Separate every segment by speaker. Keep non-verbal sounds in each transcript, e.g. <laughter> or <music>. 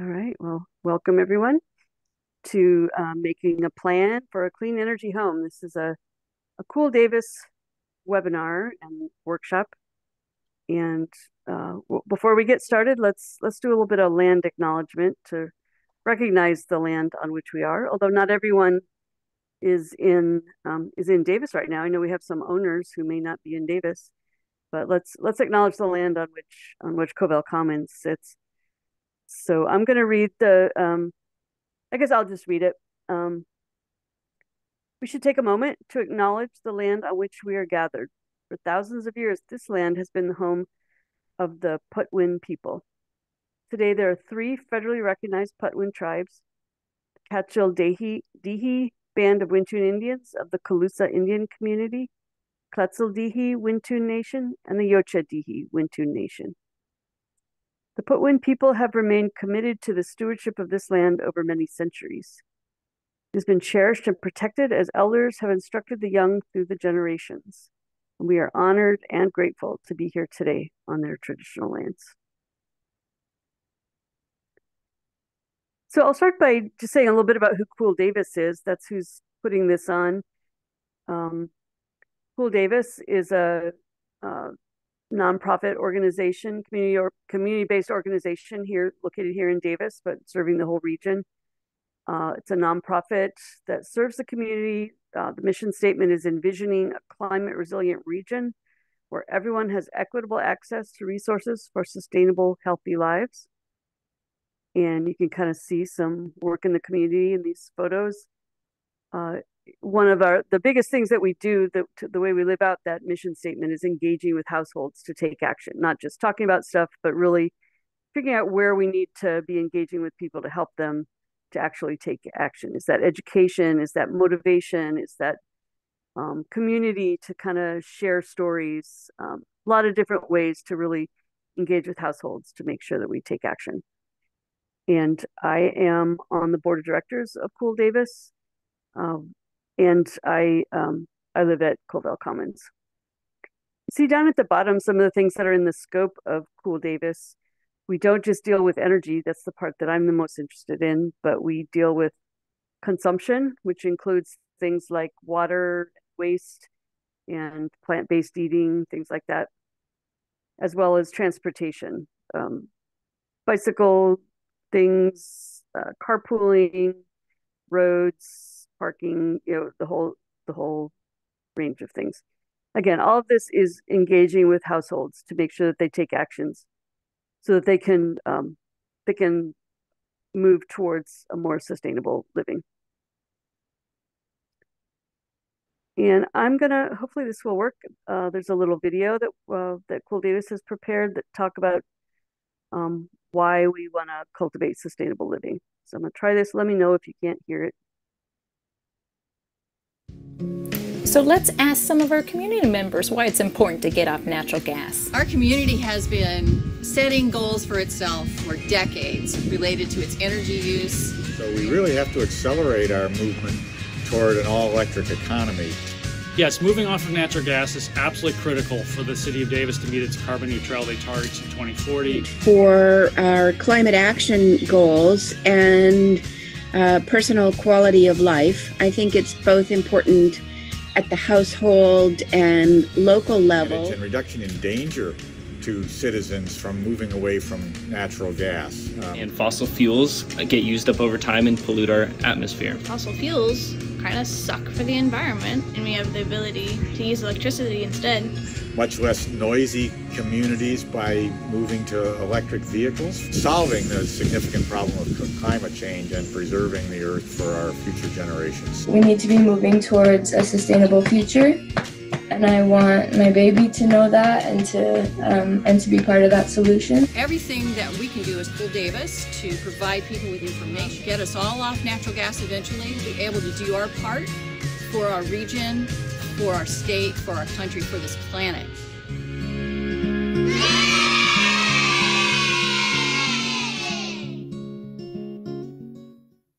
Speaker 1: All right. Well, welcome everyone to uh, making a plan for a clean energy home. This is a, a Cool Davis webinar and workshop. And uh, before we get started, let's let's do a little bit of land acknowledgement to recognize the land on which we are. Although not everyone is in um, is in Davis right now. I know we have some owners who may not be in Davis, but let's let's acknowledge the land on which on which Covell Commons sits. So I'm going to read the, um, I guess I'll just read it. Um, we should take a moment to acknowledge the land on which we are gathered. For thousands of years, this land has been the home of the Patwin people. Today, there are three federally recognized Patwin tribes the Cachil Dehe Band of Wintun Indians of the Colusa Indian Community, Kletsel Dehe Wintun Nation, and the Yocha Dehe Wintun Nation. The Patwin people have remained committed to the stewardship of this land over many centuries. It has been cherished and protected as elders have instructed the young through the generations. We are honored and grateful to be here today on their traditional lands. So I'll start by just saying a little bit about who Cool Davis is. That's who's putting this on. Um, cool Davis is a, a nonprofit organization, community or community-based organization here located here in Davis, but serving the whole region. Uh, it's a nonprofit that serves the community. Uh, the mission statement is envisioning a climate resilient region where everyone has equitable access to resources for sustainable, healthy lives. And you can kind of see some work in the community in these photos. Uh, one of our the biggest things that we do the, the way we live out that mission statement is engaging with households to take action not just talking about stuff but really figuring out where we need to be engaging with people to help them to actually take action. Is that education? Is that motivation? Is that um, community to kind of share stories? Um, a lot of different ways to really engage with households to make sure that we take action. And i am on the board of directors of cool davis. Um, and I um, I live at Covell Commons. See down at the bottom some of the things that are in the scope of Cool Davis. We don't just deal with energy, that's the part that I'm the most interested in, but we deal with consumption, which includes things like water, waste, and plant based eating, things like that, as well as transportation, um, bicycle things, uh, carpooling, roads, parking, you know, the whole the whole range of things. Again, all of this is engaging with households to make sure that they take actions so that they can um, they can move towards a more sustainable living. And I'm gonna hopefully this will work. Uh, there's a little video that uh, that Cool Davis has prepared that talk about um, why we want to cultivate sustainable living. So I'm gonna try this. Let me know if you can't hear it.
Speaker 2: So let's ask some of our community members why it's important to get off natural gas.
Speaker 3: Our community has been setting goals for itself for decades related to its energy use.
Speaker 4: So we really have to accelerate our movement toward an all-electric economy.
Speaker 5: Yes, moving off of natural gas is absolutely critical for the city of Davis to meet its carbon neutrality targets in 2040.
Speaker 6: For our climate action goals and uh, personal quality of life, I think it's both important at the household and local level.
Speaker 4: And reduction in danger to citizens from moving away from natural gas.
Speaker 7: Um, and fossil fuels get used up over time and pollute our atmosphere.
Speaker 8: Fossil fuels kind of suck for the environment, and we have the ability to use electricity instead
Speaker 4: much less noisy communities by moving to electric vehicles, solving the significant problem of climate change and preserving the earth for our future generations.
Speaker 9: We need to be moving towards a sustainable future and I want my baby to know that and to um, and to be part of that solution.
Speaker 3: Everything that we can do as Cool Davis to provide people with information, get us all off natural gas eventually, be able to do our part for our region, for our state, for our country, for this planet.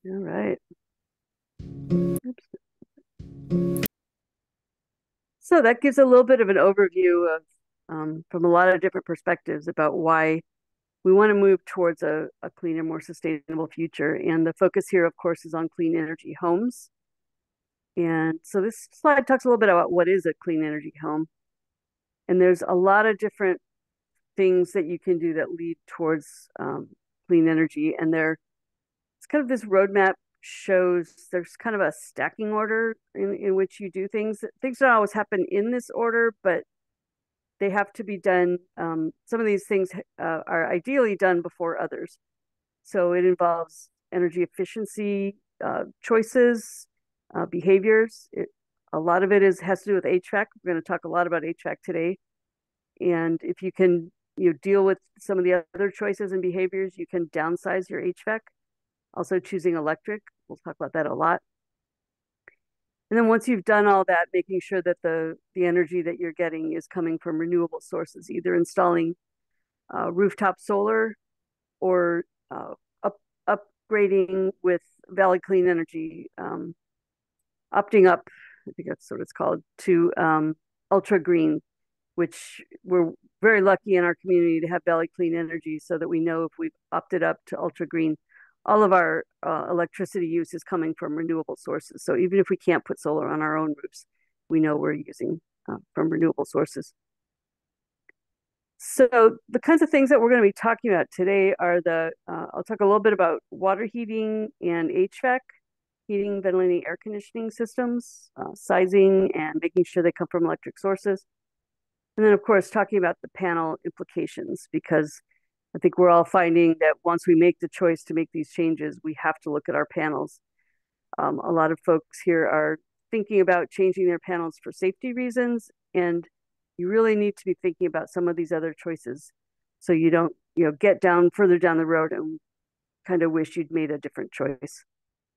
Speaker 1: All right. Oops. So that gives a little bit of an overview of, um, from a lot of different perspectives about why we want to move towards a, a cleaner, more sustainable future. And the focus here, of course, is on clean energy homes. And so this slide talks a little bit about what is a clean energy home. And there's a lot of different things that you can do that lead towards um, clean energy. And there, it's kind of this roadmap shows there's kind of a stacking order in, in which you do things. Things don't always happen in this order, but they have to be done. Um, some of these things uh, are ideally done before others. So it involves energy efficiency uh, choices, uh, behaviors. It, a lot of it is has to do with HVAC. We're going to talk a lot about HVAC today. And if you can you know, deal with some of the other choices and behaviors, you can downsize your HVAC. Also choosing electric. We'll talk about that a lot. And then once you've done all that, making sure that the, the energy that you're getting is coming from renewable sources, either installing uh, rooftop solar or uh, up, upgrading with Valley Clean Energy, um, opting up, I think that's what it's called, to um, ultra green, which we're very lucky in our community to have Valley Clean Energy so that we know if we've opted up to ultra green, all of our uh, electricity use is coming from renewable sources. So even if we can't put solar on our own roofs, we know we're using uh, from renewable sources. So the kinds of things that we're going to be talking about today are the, uh, I'll talk a little bit about water heating and HVAC, heating, ventilating, air conditioning systems, uh, sizing, and making sure they come from electric sources. And then of course, talking about the panel implications, because I think we're all finding that once we make the choice to make these changes, we have to look at our panels. Um, a lot of folks here are thinking about changing their panels for safety reasons, and you really need to be thinking about some of these other choices so you don't you know get down further down the road and kind of wish you'd made a different choice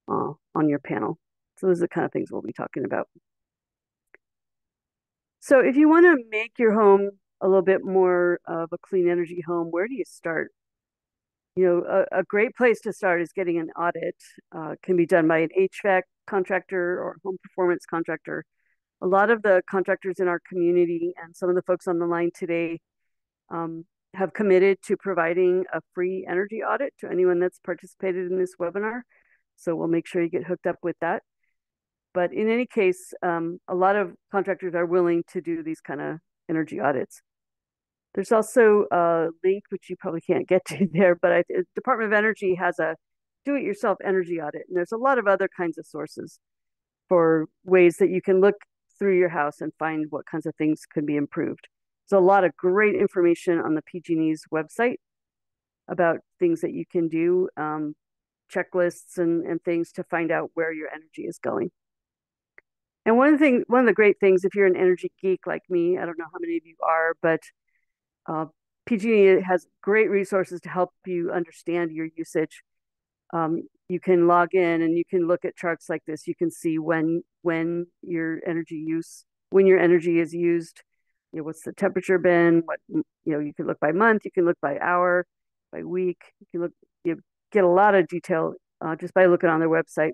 Speaker 1: uh, on your panel. So those are the kind of things we'll be talking about. So if you want to make your home a little bit more of a clean energy home, where do you start? You know, a, a great place to start is getting an audit. Uh, can be done by an HVAC contractor or home performance contractor. A lot of the contractors in our community and some of the folks on the line today um, have committed to providing a free energy audit to anyone that's participated in this webinar. So we'll make sure you get hooked up with that. But in any case, um, a lot of contractors are willing to do these kind of energy audits. There's also a link, which you probably can't get <laughs> to there, but I, Department of Energy has a do-it-yourself energy audit. And there's a lot of other kinds of sources for ways that you can look through your house and find what kinds of things could be improved. There's a lot of great information on the PG&E's website about things that you can do, um, checklists and, and things to find out where your energy is going. And one things, one of the great things, if you're an energy geek like me, I don't know how many of you are, but uh, PG&E has great resources to help you understand your usage. Um, you can log in and you can look at charts like this. You can see when when your energy use when your energy is used. You know what's the temperature been? What you know you can look by month. You can look by hour, by week. You can look. You get a lot of detail uh, just by looking on their website.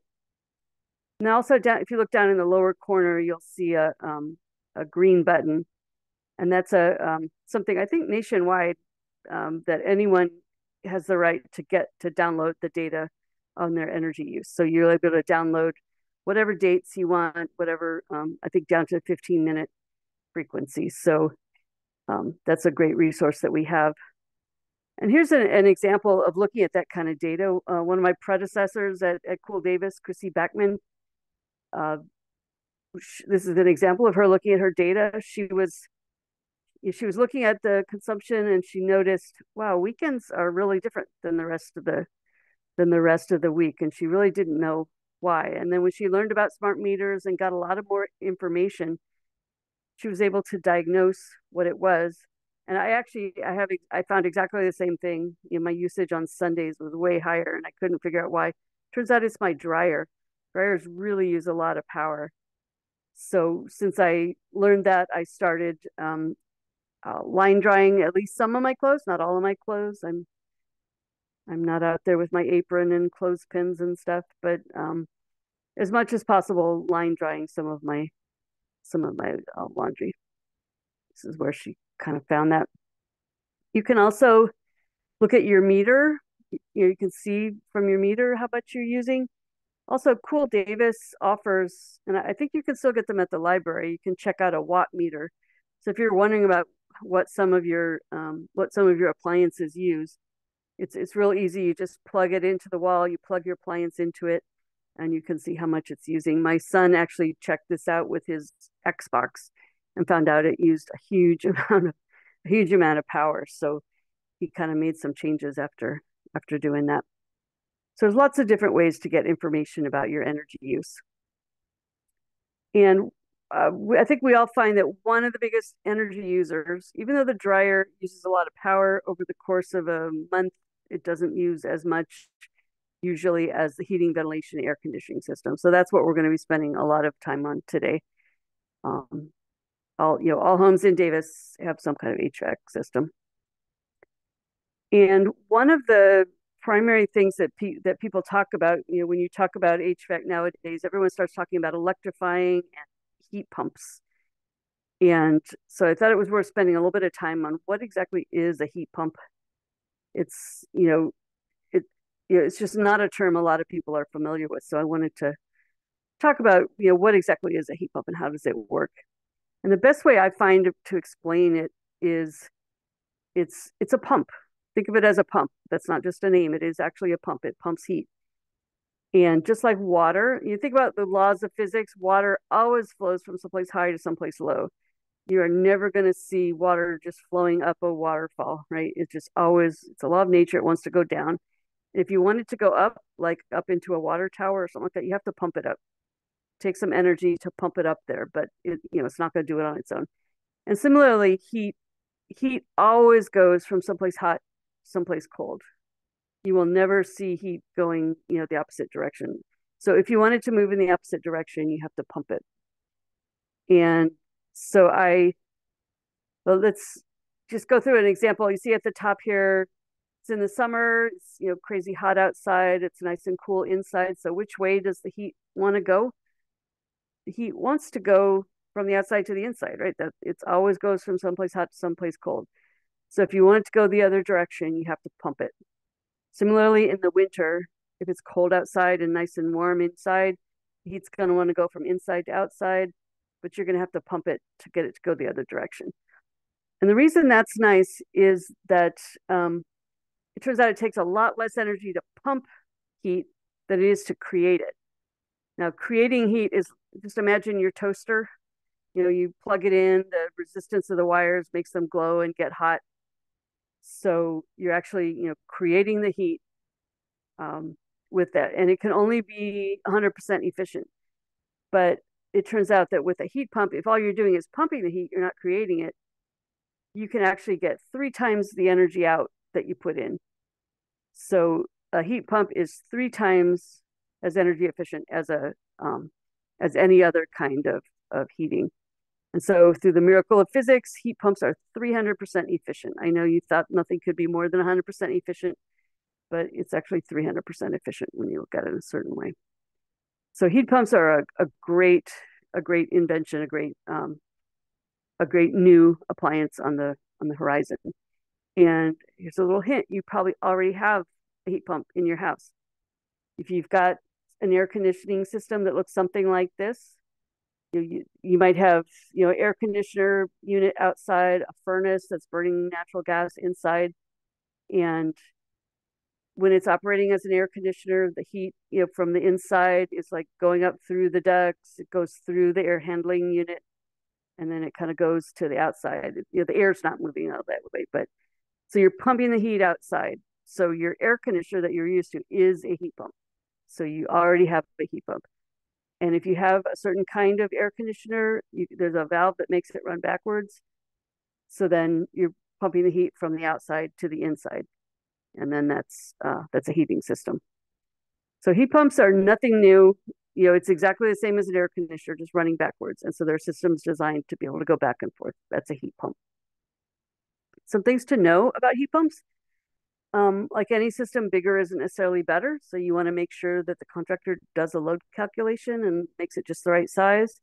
Speaker 1: And also down, if you look down in the lower corner, you'll see a um, a green button and that's a um, something I think nationwide um, that anyone has the right to get to download the data on their energy use. So you're able to download whatever dates you want, whatever um, I think down to 15 minute frequency. So um, that's a great resource that we have. And here's an, an example of looking at that kind of data. Uh, one of my predecessors at, at Cool Davis, Chrissy Backman, uh, this is an example of her looking at her data. She was she was looking at the consumption and she noticed, wow, weekends are really different than the rest of the than the rest of the week, and she really didn't know why. And then when she learned about smart meters and got a lot of more information, she was able to diagnose what it was. And I actually I have I found exactly the same thing. You know, my usage on Sundays was way higher, and I couldn't figure out why. Turns out it's my dryer. Dryers really use a lot of power. So since I learned that, I started um, uh, line drying at least some of my clothes, not all of my clothes. I'm I'm not out there with my apron and clothespins and stuff, but um, as much as possible, line drying some of my some of my uh, laundry. This is where she kind of found that. You can also look at your meter. You you can see from your meter how much you're using. Also, Cool Davis offers, and I think you can still get them at the library. You can check out a watt meter. So if you're wondering about what some of your um, what some of your appliances use, it's it's real easy. You just plug it into the wall. You plug your appliance into it, and you can see how much it's using. My son actually checked this out with his Xbox and found out it used a huge <laughs> amount of a huge amount of power. So he kind of made some changes after after doing that. So there's lots of different ways to get information about your energy use. And uh, I think we all find that one of the biggest energy users, even though the dryer uses a lot of power over the course of a month, it doesn't use as much usually as the heating, ventilation, air conditioning system. So that's what we're going to be spending a lot of time on today. Um, all you know, all homes in Davis have some kind of HVAC system. And one of the primary things that pe- that people talk about, you know, when you talk about HVAC nowadays, everyone starts talking about electrifying and heat pumps. And so I thought it was worth spending a little bit of time on what exactly is a heat pump. It's, you know, it you know, it's just not a term a lot of people are familiar with. So I wanted to talk about, you know, what exactly is a heat pump and how does it work? And the best way I find to explain it is it's it's a pump. Think of it as a pump. That's not just a name. It is actually a pump. It pumps heat. And just like water, you think about the laws of physics, water always flows from someplace high to someplace low. You are never going to see water just flowing up a waterfall, right? It's just always, it's a law of nature. It wants to go down. And if you want it to go up, like up into a water tower or something like that, you have to pump it up. Take some energy to pump it up there, but it, you know, it's not going to do it on its own. And similarly, heat, heat always goes from someplace hot, someplace cold you will never see heat going, you know, the opposite direction. So if you wanted to move in the opposite direction, you have to pump it. And so I, well, let's just go through an example. You see at the top here, it's in the summer, it's, you know, crazy hot outside. It's nice and cool inside. So which way does the heat want to go? The heat wants to go from the outside to the inside, right? That it always goes from someplace hot to someplace cold. So if you want it to go the other direction, you have to pump it. Similarly, in the winter, if it's cold outside and nice and warm inside, heat's going to want to go from inside to outside, but you're going to have to pump it to get it to go the other direction. And the reason that's nice is that um, it turns out it takes a lot less energy to pump heat than it is to create it. Now, creating heat is just imagine your toaster. You know, you plug it in, the resistance of the wires makes them glow and get hot. So you're actually, you know, creating the heat um, with that, and it can only be 100% efficient. But it turns out that with a heat pump, if all you're doing is pumping the heat, you're not creating it. You can actually get three times the energy out that you put in. So a heat pump is three times as energy efficient as a um, as any other kind of of heating. And so, through the miracle of physics, heat pumps are 300% efficient. I know you thought nothing could be more than 100% efficient, but it's actually 300% efficient when you look at it a certain way. So, heat pumps are a, a great, a great invention, a great, um, a great new appliance on the on the horizon. And here's a little hint: you probably already have a heat pump in your house. If you've got an air conditioning system that looks something like this, you, you, you might have you know air conditioner unit outside a furnace that's burning natural gas inside. And when it's operating as an air conditioner the heat you know from the inside is like going up through the ducts. It goes through the air handling unit and then it kind of goes to the outside. You know the air's not moving out that way but so you're pumping the heat outside. So your air conditioner that you're used to is a heat pump. So you already have a heat pump and if you have a certain kind of air conditioner, you, there's a valve that makes it run backwards. So then you're pumping the heat from the outside to the inside. And then that's uh, that's a heating system. So heat pumps are nothing new. You know, it's exactly the same as an air conditioner, just running backwards. And so their systems designed to be able to go back and forth. That's a heat pump. Some things to know about heat pumps. Um, like any system, bigger isn't necessarily better. So you want to make sure that the contractor does a load calculation and makes it just the right size.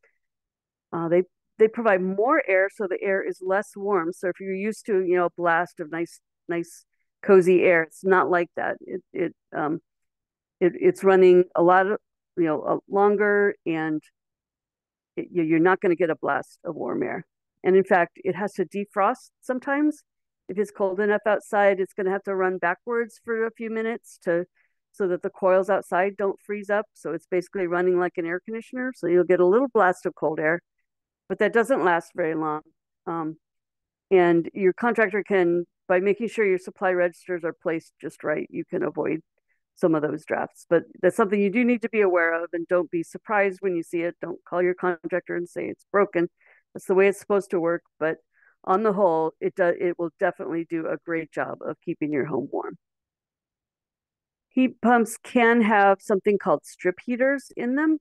Speaker 1: Uh, they they provide more air, so the air is less warm. So if you're used to you know a blast of nice nice cozy air. It's not like that. It it um it, it's running a lot of you know uh, longer and it, you're not going to get a blast of warm air. And in fact, it has to defrost sometimes. If it's cold enough outside, it's going to have to run backwards for a few minutes to so that the coils outside don't freeze up. So it's basically running like an air conditioner. So you'll get a little blast of cold air, but that doesn't last very long. Um, and your contractor can, by making sure your supply registers are placed just right, you can avoid some of those drafts. But that's something you do need to be aware of and don't be surprised when you see it. Don't call your contractor and say it's broken. That's the way it's supposed to work. But on the whole, it does it will definitely do a great job of keeping your home warm. Heat pumps can have something called strip heaters in them.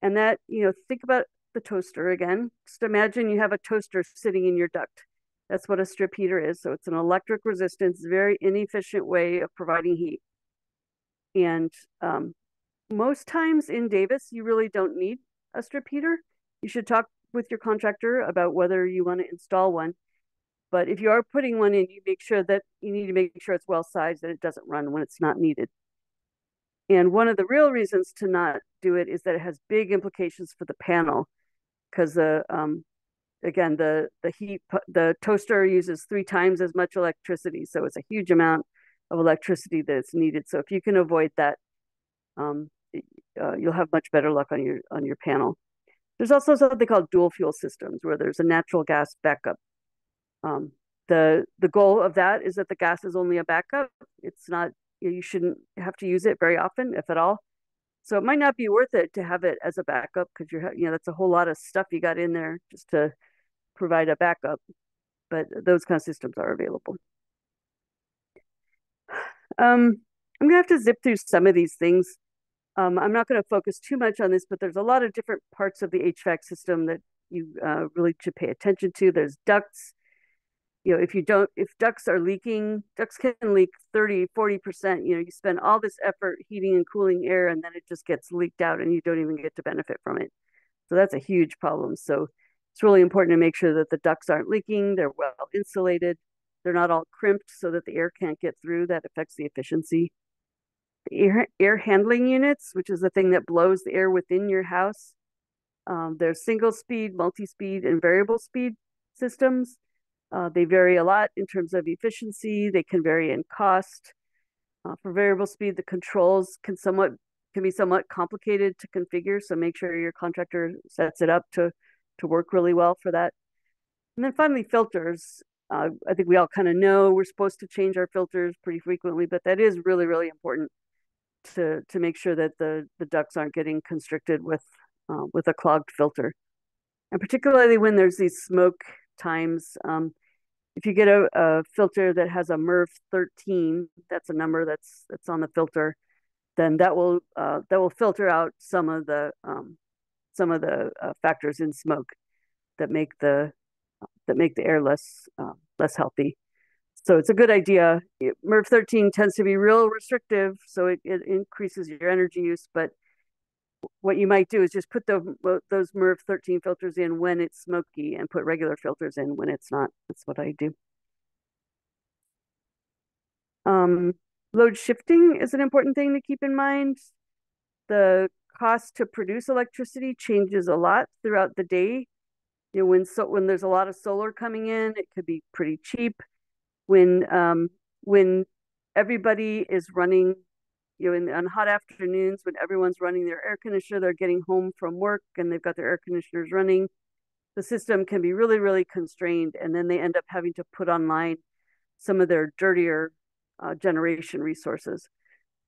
Speaker 1: And that, you know, think about the toaster again. Just imagine you have a toaster sitting in your duct. That's what a strip heater is. So it's an electric resistance, very inefficient way of providing heat. And um, most times in Davis, you really don't need a strip heater. You should talk with your contractor about whether you want to install one. But if you are putting one in, you make sure that you need to make sure it's well sized that it doesn't run when it's not needed. And one of the real reasons to not do it is that it has big implications for the panel, because the um, again the the heat the toaster uses three times as much electricity, so it's a huge amount of electricity that's needed. So if you can avoid that, um, uh, you'll have much better luck on your on your panel. There's also something called dual fuel systems where there's a natural gas backup um, the the goal of that is that the gas is only a backup. It's not you shouldn't have to use it very often, if at all. So it might not be worth it to have it as a backup because you're you know that's a whole lot of stuff you got in there just to provide a backup. But those kind of systems are available. <sighs> Um, I'm gonna have to zip through some of these things. Um, I'm not going to focus too much on this, but there's a lot of different parts of the HVAC system that you uh, really should pay attention to. There's ducts, you know if you don't if ducts are leaking ducts can leak 30 40 percent. You know you spend all this effort heating and cooling air and then it just gets leaked out and you don't even get to benefit from it. So that's a huge problem. So it's really important to make sure that the ducts aren't leaking. They're well insulated. They're not all crimped so that the air can't get through. That affects the efficiency air, air handling units which is the thing that blows the air within your house um, there's single speed multi-speed and variable speed systems uh, they vary a lot in terms of efficiency. They can vary in cost. Uh, for variable speed, the controls can somewhat can be somewhat complicated to configure. So make sure your contractor sets it up to to work really well for that. And then finally, filters. Uh, I think we all kind of know we're supposed to change our filters pretty frequently, but that is really really important to to make sure that the the ducts aren't getting constricted with uh, with a clogged filter, and particularly when there's these smoke times. Um, if you get a, a, filter that has a MERV 13, that's a number that's that's on the filter, then that will uh, that will filter out some of the um, some of the uh, factors in smoke that make the that make the air less uh, less healthy. So it's a good idea. MERV 13 tends to be real restrictive, so it, it increases your energy use, but what you might do is just put the, those MERV 13 filters in when it's smoky and put regular filters in when it's not. That's what I do. Um, load shifting is an important thing to keep in mind. The cost to produce electricity changes a lot throughout the day. You know, when so when there's a lot of solar coming in, it could be pretty cheap. When um, when everybody is running you know, in, on hot afternoons when everyone's running their air conditioner, they're getting home from work and they've got their air conditioners running. The system can be really, really constrained, and then they end up having to put online some of their dirtier uh, generation resources.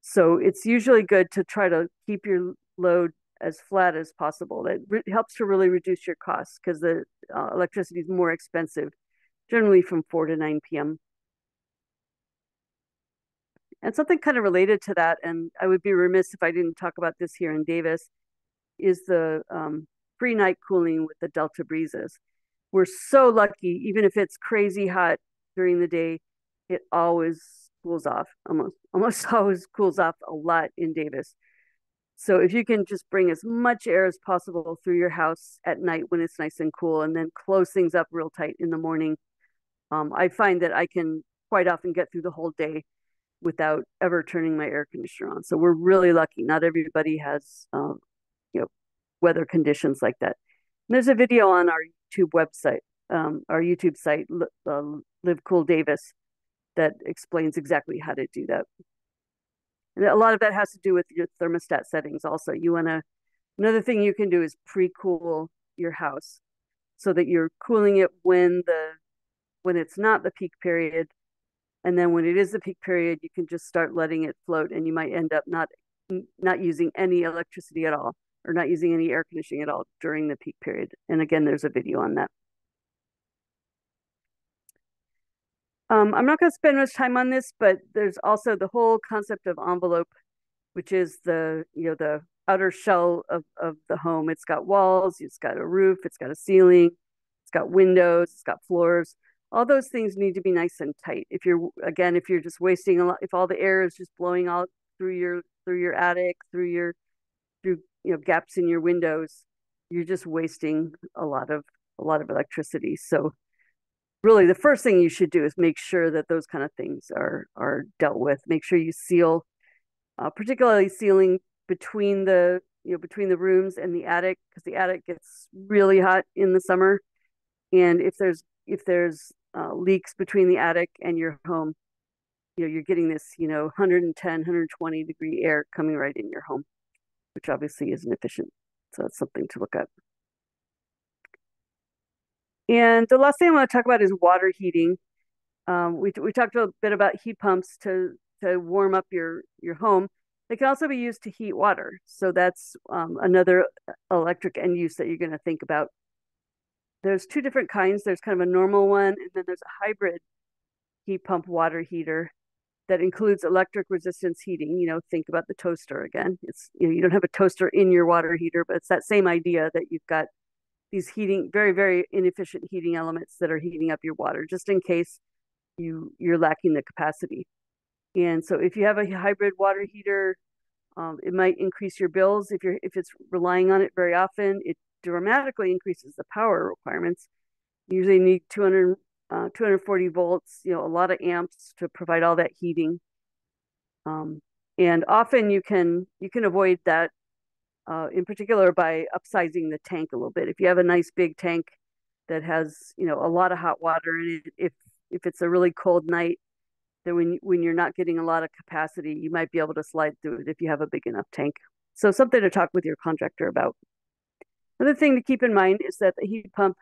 Speaker 1: So it's usually good to try to keep your load as flat as possible. That re- helps to really reduce your costs because the uh, electricity is more expensive, generally from 4 to 9 p.m. And something kind of related to that, and I would be remiss if I didn't talk about this here in Davis, is the um, free night cooling with the Delta breezes. We're so lucky, even if it's crazy hot during the day, it always cools off. Almost, <laughs> almost always cools off a lot in Davis. So if you can just bring as much air as possible through your house at night when it's nice and cool, and then close things up real tight in the morning, um, I find that I can quite often get through the whole day without ever turning my air conditioner on. So we're really lucky. Not everybody has, um, you know, weather conditions like that. And there's a video on our YouTube website, um, our YouTube site, uh, Live Cool Davis, that explains exactly how to do that. And a lot of that has to do with your thermostat settings. Also, you want to. Another thing you can do is pre-cool your house so that you're cooling it when the when it's not the peak period and then when it is the peak period you can just start letting it float and you might end up not not using any electricity at all or not using any air conditioning at all during the peak period. And again there's a video on that. Um, i'm not going to spend much time on this but there's also the whole concept of envelope which is the you know the outer shell of, of the home. It's got walls it's got a roof it's got a ceiling it's got windows it's got floors all those things need to be nice and tight. If you're again if you're just wasting a lot if all the air is just blowing out through your through your attic through your through you know gaps in your windows you're just wasting a lot of a lot of electricity. So really the first thing you should do is make sure that those kind of things are are dealt with. Make sure you seal uh, particularly sealing between the you know between the rooms and the attic because the attic gets really hot in the summer. And if there's if there's uh, leaks between the attic and your home, you know, you're getting this, you know, 110, 120 degree air coming right in your home, which obviously isn't efficient. So that's something to look at. And the last thing I want to talk about is water heating. Um, we, we talked a bit about heat pumps to, to warm up your, your home. They can also be used to heat water. So that's um, another electric end use that you're going to think about there's two different kinds. There's kind of a normal one, and then there's a hybrid heat pump water heater that includes electric resistance heating. You know, think about the toaster again. It's you know you don't have a toaster in your water heater, but it's that same idea that you've got these heating very very inefficient heating elements that are heating up your water just in case you you're lacking the capacity. And so if you have a hybrid water heater, um, it might increase your bills if you're if it's relying on it very often. It dramatically increases the power requirements. You usually need 200, uh, 240 volts, you know, a lot of amps to provide all that heating. Um, and often you can you can avoid that uh, in particular by upsizing the tank a little bit. If you have a nice big tank that has you know a lot of hot water in it, if if it's a really cold night, then when when you're not getting a lot of capacity, you might be able to slide through it if you have a big enough tank. So something to talk with your contractor about. Another thing to keep in mind is that the heat pump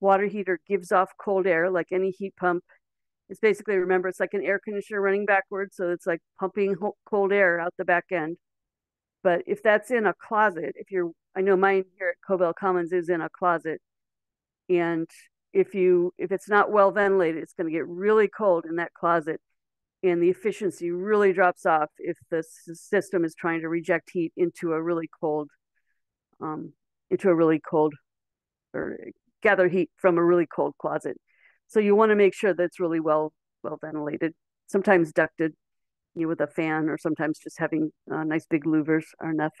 Speaker 1: water heater gives off cold air like any heat pump. It's basically, remember, it's like an air conditioner running backwards. So it's like pumping cold air out the back end. But if that's in a closet, if you're, I know mine here at Covell Commons is in a closet. And if you, if it's not well ventilated, it's going to get really cold in that closet. And the efficiency really drops off if the system is trying to reject heat into a really cold um, into a really cold or gather heat from a really cold closet. So you want to make sure that it's really well well ventilated. Sometimes ducted, you know, with a fan, or sometimes just having uh, nice big louvers are enough.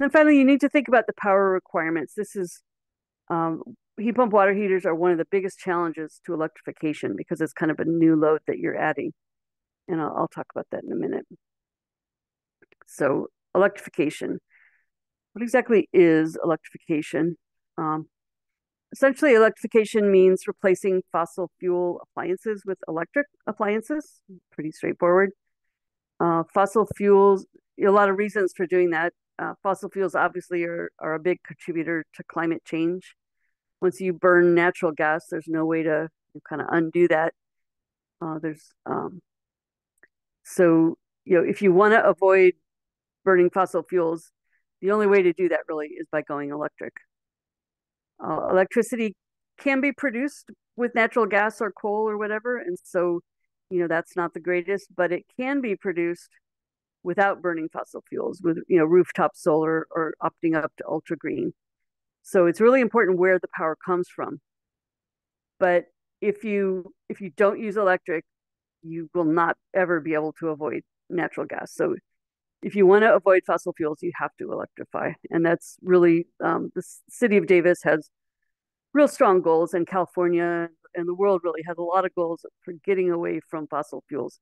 Speaker 1: And finally, you need to think about the power requirements. This is um, heat pump water heaters are one of the biggest challenges to electrification because it's kind of a new load that you're adding, and I'll, I'll talk about that in a minute. So electrification. What exactly is electrification? Um, essentially, electrification means replacing fossil fuel appliances with electric appliances. Pretty straightforward. Uh, fossil fuels, a lot of reasons for doing that. Uh, fossil fuels obviously are, are a big contributor to climate change. Once you burn natural gas, there's no way to kind of undo that. Uh, there's um, so you know if you want to avoid burning fossil fuels, the only way to do that really is by going electric. Uh, electricity can be produced with natural gas or coal or whatever, and so you know that's not the greatest, but it can be produced without burning fossil fuels with you know rooftop solar or opting up to ultra green. So it's really important where the power comes from. But if you if you don't use electric, you will not ever be able to avoid natural gas. So if you want to avoid fossil fuels, you have to electrify. And that's really um, the city of Davis has real strong goals, and California, and the world really has a lot of goals for getting away from fossil fuels.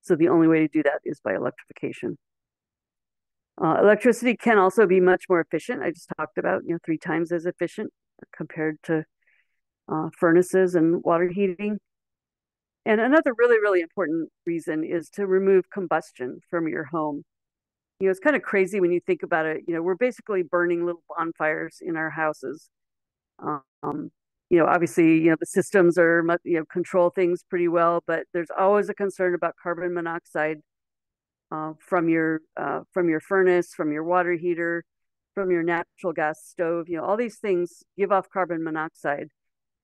Speaker 1: So the only way to do that is by electrification. Uh, electricity can also be much more efficient. I just talked about, you know, three times as efficient compared to uh, furnaces and water heating. And another really, really important reason is to remove combustion from your home. You know, it's kind of crazy when you think about it. You know, we're basically burning little bonfires in our houses. Um, you know, obviously, you know, the systems are, you know, control things pretty well, but there's always a concern about carbon monoxide uh, from your uh, from your furnace, from your water heater, from your natural gas stove. You know, all these things give off carbon monoxide,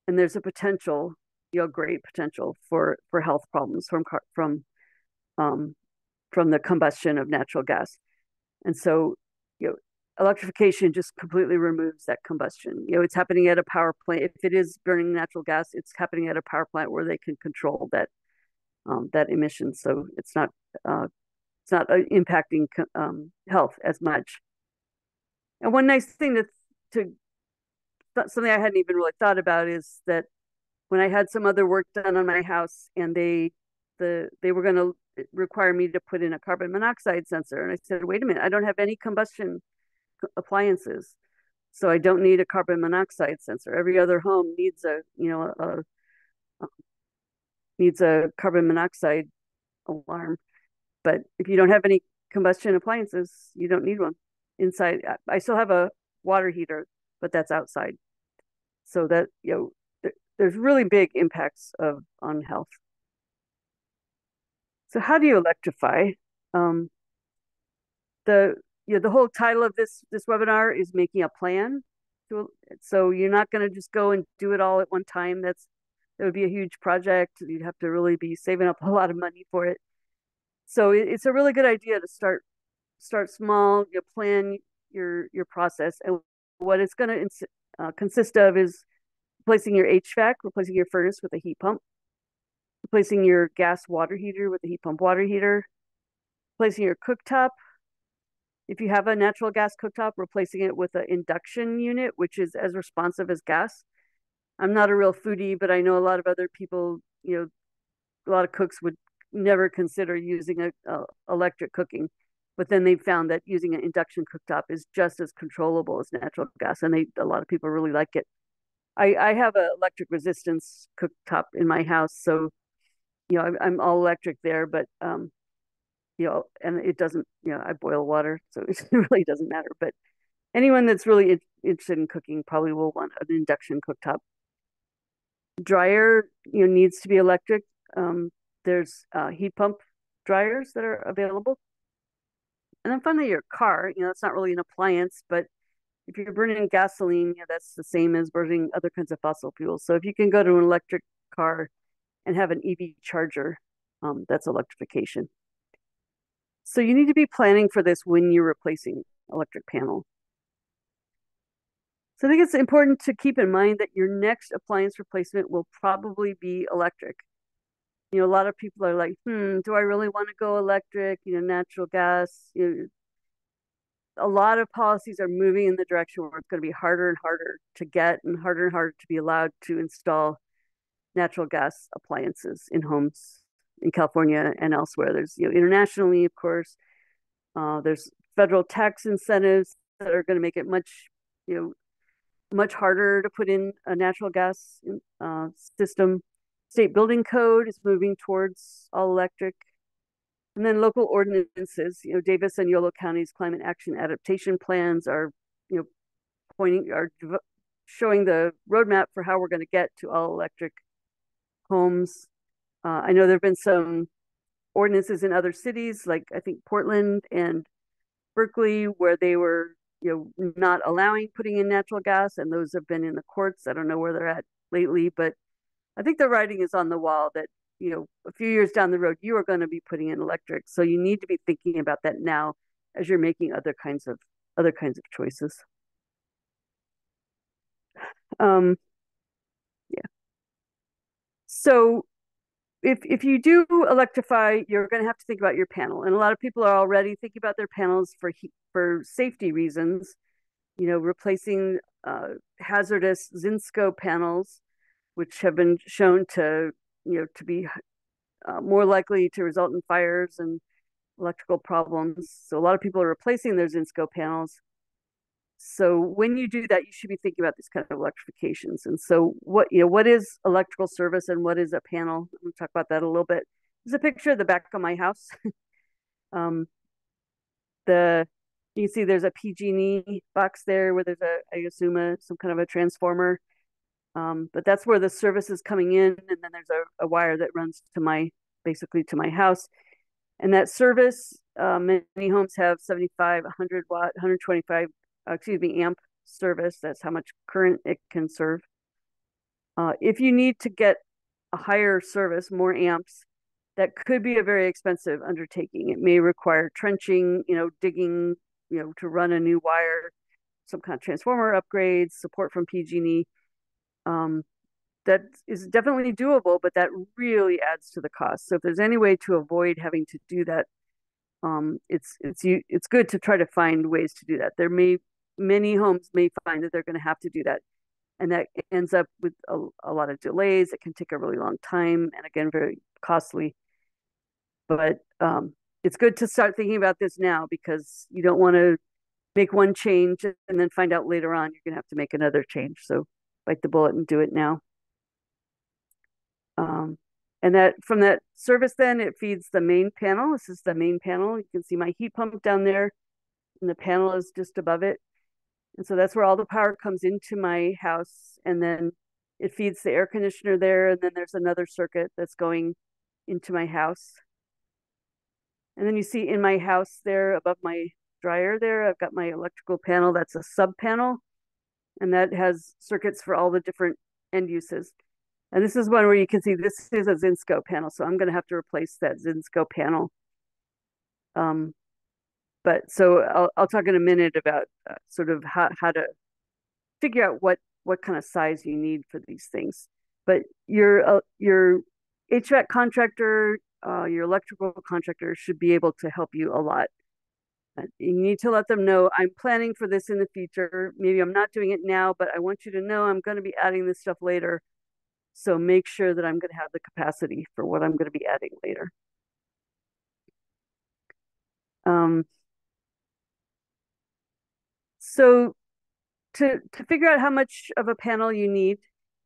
Speaker 1: and there's a potential you know great potential for for health problems from from um, from the combustion of natural gas. And so you know electrification just completely removes that combustion. You know it's happening at a power plant. If it is burning natural gas it's happening at a power plant where they can control that um, that emission. So it's not uh, it's not uh, impacting um, health as much. And one nice thing to to something i hadn't even really thought about is that when I had some other work done on my house and they the they were going to require me to put in a carbon monoxide sensor and I said wait a minute I don't have any combustion appliances so I don't need a carbon monoxide sensor. Every other home needs a you know a, a needs a carbon monoxide alarm but if you don't have any combustion appliances you don't need one inside. I still have a water heater but that's outside. So that you know there's really big impacts of on health. So how do you electrify? Um, the you know, the whole title of this this webinar is making a plan. To, so you're not going to just go and do it all at one time. That's that would be a huge project. You'd have to really be saving up a lot of money for it. So it, it's a really good idea to start start small. You plan your your process, and what it's going to uh, consist of is replacing your HVAC, replacing your furnace with a heat pump, replacing your gas water heater with a heat pump water heater, replacing your cooktop. If you have a natural gas cooktop, replacing it with an induction unit, which is as responsive as gas. I'm not a real foodie, but I know a lot of other people, you know, a lot of cooks would never consider using a, a electric cooking but then they found that using an induction cooktop is just as controllable as natural gas and they a lot of people really like it I, I have an electric resistance cooktop in my house, so you know I'm, I'm all electric there, but um, you know, and it doesn't, you know, I boil water, so <laughs> it really doesn't matter. But anyone that's really interested in cooking probably will want an induction cooktop. Dryer, you know, needs to be electric. Um, there's uh, heat pump dryers that are available. And then finally, your car, you know, it's not really an appliance, but if you're burning gasoline, yeah, that's the same as burning other kinds of fossil fuels. So if you can go to an electric car and have an EV charger, um, that's electrification. So you need to be planning for this when you're replacing electric panel. So I think it's important to keep in mind that your next appliance replacement will probably be electric. You know, a lot of people are like, hmm, do I really want to go electric? You know, natural gas, you know, a lot of policies are moving in the direction where it's going to be harder and harder to get and harder and harder to be allowed to install natural gas appliances in homes in California and elsewhere. There's, you know, internationally, of course, uh, there's federal tax incentives that are going to make it much, you know, much harder to put in a natural gas uh, system. State building code is moving towards all electric and then local ordinances, you know, Davis and Yolo counties climate action adaptation plans are, you know, pointing are showing the roadmap for how we're going to get to all electric homes. Uh, I know there have been some ordinances in other cities, like I think Portland and Berkeley, where they were, you know, not allowing putting in natural gas, and those have been in the courts. I don't know where they're at lately, but I think the writing is on the wall that you know a few years down the road you are going to be putting in electric so you need to be thinking about that now as you're making other kinds of other kinds of choices um so if if you do electrify you're going to have to think about your panel and a lot of people are already thinking about their panels for heat, for safety reasons you know replacing uh, hazardous zinsco panels which have been shown to you know to be uh, more likely to result in fires and electrical problems. So a lot of people are replacing their Zinsco panels. So when you do that, you should be thinking about these kind of electrifications. And so what you know, what is electrical service and what is a panel? I'm to talk about that a little bit. There's a picture of the back of my house. <laughs> um, the you can see there's a PG&E box there where there's a I assume a some kind of a transformer. Um, but that's where the service is coming in, and then there's a, a wire that runs to my basically to my house. And that service, uh, many homes have 75, 100 watt, 125, uh, excuse me, amp service. That's how much current it can serve. Uh, if you need to get a higher service, more amps, that could be a very expensive undertaking. It may require trenching, you know, digging, you know, to run a new wire, some kind of transformer upgrades, support from PG&E. Um, that is definitely doable, but that really adds to the cost. So if there's any way to avoid having to do that, um, it's it's it's good to try to find ways to do that. There may many homes may find that they're going to have to do that, and that ends up with a, a lot of delays. It can take a really long time, and again, very costly. But um, it's good to start thinking about this now because you don't want to make one change and then find out later on you're going to have to make another change. So bite the bullet and do it now. Um, and that from that service, then it feeds the main panel. This is the main panel. You can see my heat pump down there, and the panel is just above it. And so that's where all the power comes into my house, and then it feeds the air conditioner there. And then there's another circuit that's going into my house. And then you see in my house there above my dryer there, I've got my electrical panel. That's a sub panel, and that has circuits for all the different end uses. And this is one where you can see this is a Zinsco panel. So I'm going to have to replace that Zinsco panel. Um, but so I'll, I'll talk in a minute about uh, sort of how, how to figure out what, what kind of size you need for these things. But your, uh, your HVAC contractor, uh, your electrical contractor should be able to help you a lot. Uh, you need to let them know I'm planning for this in the future. Maybe I'm not doing it now, but I want you to know I'm going to be adding this stuff later. So make sure that I'm going to have the capacity for what I'm going to be adding later. Um, so to, to figure out how much of a panel you need,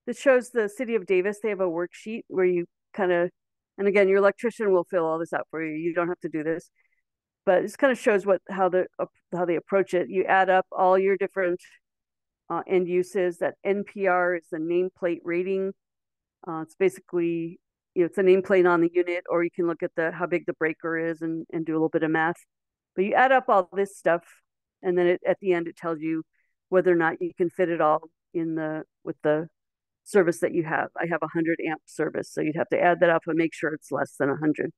Speaker 1: this shows the city of Davis. They have a worksheet where you kind of, and again, your electrician will fill all this out for you. You don't have to do this, but this kind of shows what how the how they approach it. You add up all your different uh, end uses. That NPR is the nameplate rating uh, it's basically, you know, it's a nameplate on the unit, or you can look at the how big the breaker is and, and do a little bit of math. But you add up all this stuff, and then it, at the end it tells you whether or not you can fit it all in the with the service that you have. I have a 100 amp service, so you'd have to add that up and make sure it's less than 100.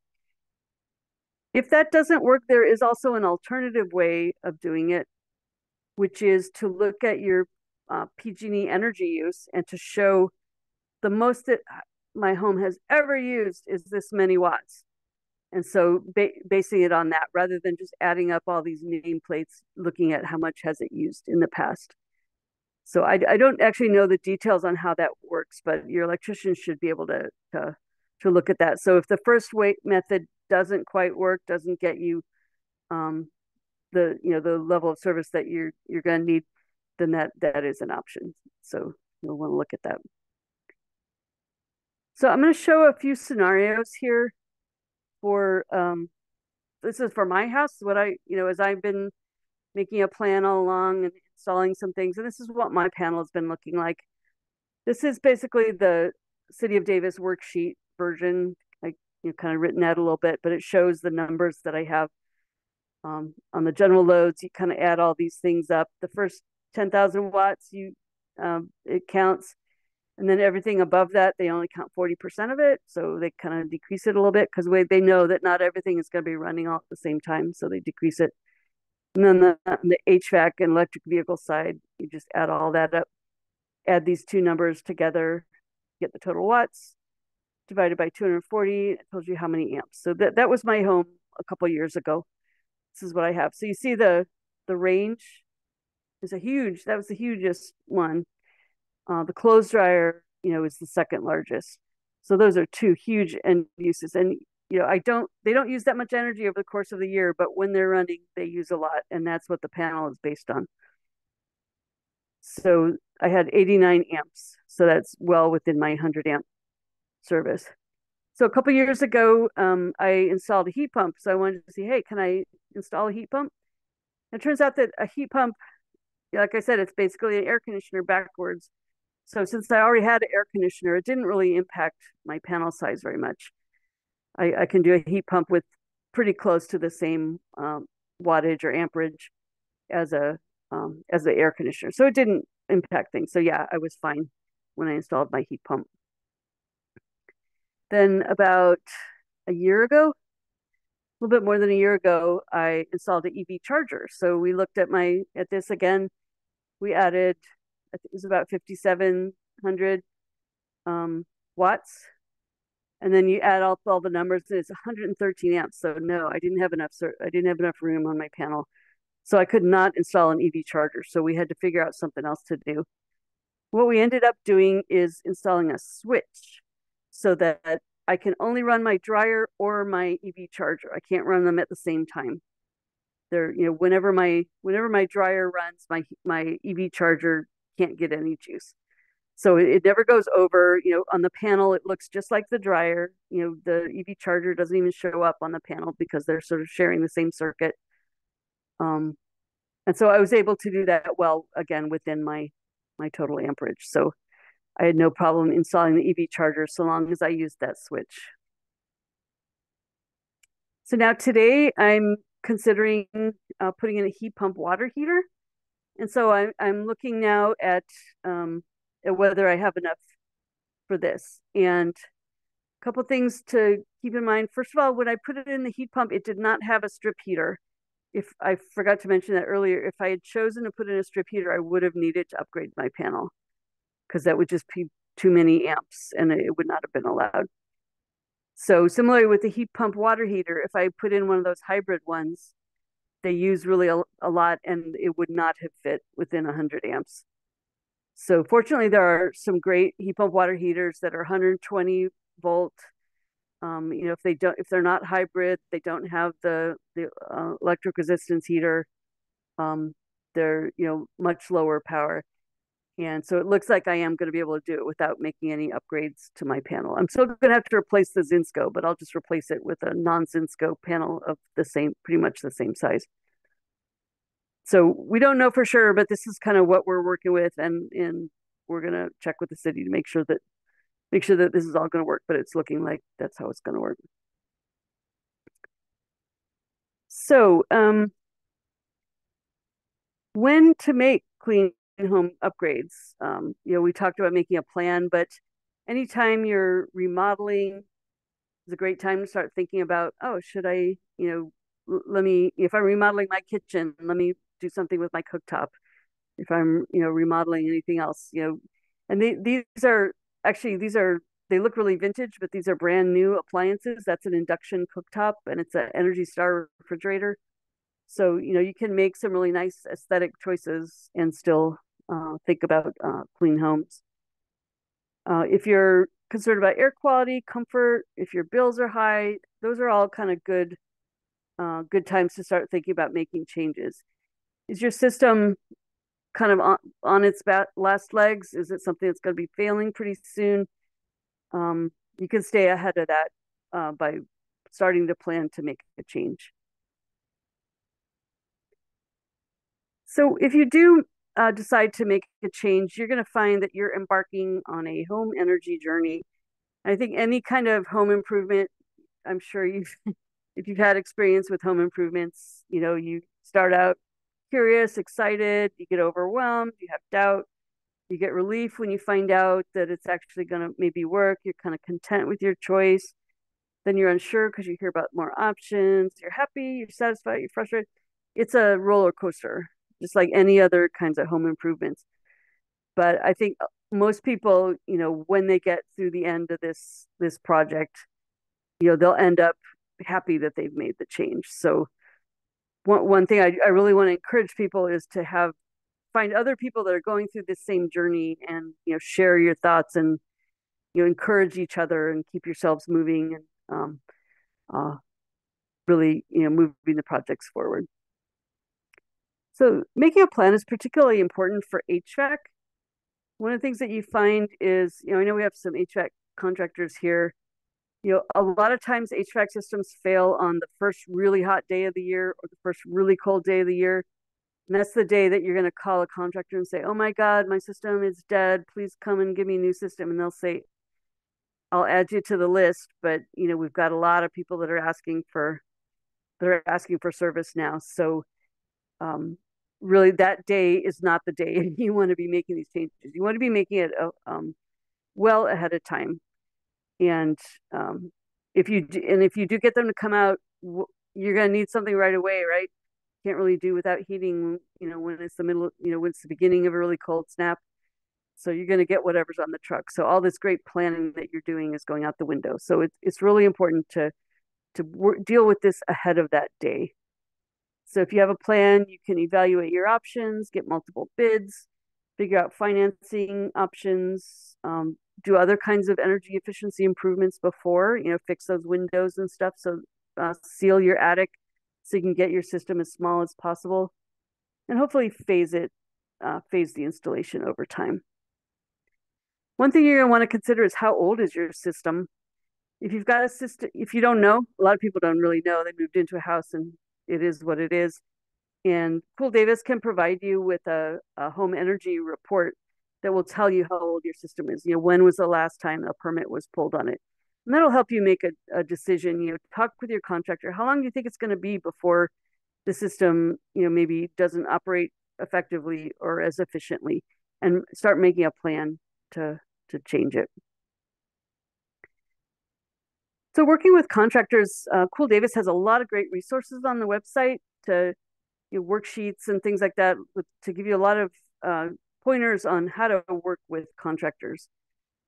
Speaker 1: If that doesn't work, there is also an alternative way of doing it, which is to look at your uh, PG&E energy use and to show the most that my home has ever used is this many watts. And so ba- basing it on that rather than just adding up all these nameplates, looking at how much has it used in the past. So I, I don't actually know the details on how that works, but your electrician should be able to, to, to look at that. So if the first weight method doesn't quite work, doesn't get you um, the you know the level of service that you're you're going to need, then that that is an option. So you'll want to look at that. So I'm going to show a few scenarios here for, um, this is for my house, what I, you know, as I've been making a plan all along and installing some things, and this is what my panel has been looking like. This is basically the City of Davis worksheet version. I you know, kind of written out a little bit, but it shows the numbers that I have um, on the general loads. You kind of add all these things up. The first 10,000 watts, you um, it counts and then everything above that they only count 40% of it so they kind of decrease it a little bit because they know that not everything is going to be running all at the same time so they decrease it. And then the, the hvac and electric vehicle side you just add all that up add these two numbers together get the total watts divided by 240 it tells you how many amps. So that, that was my home a couple years ago. This is what i have. So you see the the range? Is a huge that was the hugest one uh, the clothes dryer you know, is the second largest. So those are two huge end uses. And, you know, I don't, they don't use that much energy over the course of the year, but when they're running, they use a lot. And that's what the panel is based on. So I had 89 amps. So that's well within my 100 amp service. So a couple years ago, um, I installed a heat pump. So I wanted to see, hey, can I install a heat pump? And It turns out that a heat pump, like I said, it's basically an air conditioner backwards. So since I already had an air conditioner, it didn't really impact my panel size very much. I, I can do a heat pump with pretty close to the same um, wattage or amperage as a um, as the air conditioner. So it didn't impact things. So yeah, I was fine when I installed my heat pump. Then about a year ago, a little bit more than a year ago, I installed an EV charger. So we looked at my at this again. We added, it was about 5,700 um, watts, and then you add up all the numbers, and it's 113 amps. So no, I didn't have enough. I didn't have enough room on my panel, so I could not install an EV charger. So we had to figure out something else to do. What we ended up doing is installing a switch so that I can only run my dryer or my EV charger. I can't run them at the same time. They're, you know, whenever my whenever my dryer runs, my my EV charger can't get any juice. So it, never goes over, you know, on the panel it looks just like the dryer. You know, the EV charger doesn't even show up on the panel because they're sort of sharing the same circuit. Um and so I was able to do that well again within my my total amperage. So I had no problem installing the EV charger so long as I used that switch. So now today I'm considering uh, putting in a heat pump water heater. And so I'm, I'm looking now at, um, at whether I have enough for this. And a couple things to keep in mind. First of all, when I put it in the heat pump, it did not have a strip heater. If I forgot to mention that earlier, if I had chosen to put in a strip heater, I would have needed to upgrade my panel because that would just be too many amps and it would not have been allowed. So similarly with the heat pump water heater, if I put in one of those hybrid ones, they use really a, a lot and it would not have fit within 100 amps. So fortunately, there are some great heat pump water heaters that are 120 volt. Um, you know, if they don't, if they're not hybrid, they don't have the the uh, electric resistance heater. Um, they're you know much lower power. And so it looks like I am going to be able to do it without making any upgrades to my panel. I'm still going to have to replace the Zinsco, but I'll just replace it with a non-Zinsco panel of the same, pretty much the same size. So we don't know for sure, but this is kind of what we're working with, and and we're going to check with the city to make sure that make sure that this is all going to work. But it's looking like that's how it's going to work. So um, when to make clean home upgrades. Um, you know, we talked about making a plan, but anytime you're remodeling is a great time to start thinking about, oh, should I, you know, let me, if I'm remodeling my kitchen, let me do something with my cooktop. If I'm, you know, remodeling anything else, you know, and they, these are actually, these are, they look really vintage, but these are brand new appliances. That's an induction cooktop and it's an Energy Star refrigerator. So, you know, you can make some really nice aesthetic choices and still uh, think about uh, clean homes. Uh, if you're concerned about air quality, comfort, if your bills are high, those are all kind of good, uh, good times to start thinking about making changes. Is your system kind of on, on its last legs? Is it something that's going to be failing pretty soon? Um, you can stay ahead of that uh, by starting to plan to make a change. So if you do uh, decide to make a change, you're going to find that you're embarking on a home energy journey. I think any kind of home improvement, I'm sure you've, <laughs> if you've had experience with home improvements, you know, you start out curious, excited, you get overwhelmed, you have doubt, you get relief when you find out that it's actually going to maybe work. You're kind of content with your choice. Then you're unsure because you hear about more options. You're happy, you're satisfied, you're frustrated. It's a roller coaster just like any other kinds of home improvements. But I think most people, you know, when they get through the end of this this project, you know, they'll end up happy that they've made the change. So one one thing I, I really want to encourage people is to have find other people that are going through this same journey and you know share your thoughts and you know encourage each other and keep yourselves moving and um, uh, really you know moving the projects forward. So making a plan is particularly important for HVAC. One of the things that you find is, you know, I know we have some HVAC contractors here. You know, a lot of times HVAC systems fail on the first really hot day of the year or the first really cold day of the year. And that's the day that you're going to call a contractor and say, "Oh my God, my system is dead. Please come and give me a new system." And they'll say, "I'll add you to the list, but you know we've got a lot of people that are asking for, they're asking for service now. So, um, really that day is not the day <laughs> you want to be making these changes. You want to be making it uh, um, well ahead of time. And um, if you do, and if you do get them to come out, you're going to need something right away, right? Can't really do without heating, you know, when it's the middle, you know, when it's the beginning of a really cold snap. So you're going to get whatever's on the truck. So all this great planning that you're doing is going out the window. So it's it's really important to to deal with this ahead of that day. So if you have a plan, you can evaluate your options, get multiple bids, figure out financing options, um, do other kinds of energy efficiency improvements before, you know, fix those windows and stuff. So uh, seal your attic so you can get your system as small as possible and hopefully phase it, uh, phase the installation over time. One thing you're going to want to consider is how old is your system? If you've got a system, if you don't know, a lot of people don't really know. They moved into a house and it is what it is. And Cool Davis can provide you with a, a home energy report that will tell you how old your system is. You know, when was the last time a permit was pulled on it? And that'll help you make a, a decision. You know, talk with your contractor. How long do you think it's going to be before the system, you know, maybe doesn't operate effectively or as efficiently, and start making a plan to to change it. So working with contractors, uh, Cool Davis has a lot of great resources on the website to you know, worksheets and things like that with, to give you a lot of uh, pointers on how to work with contractors.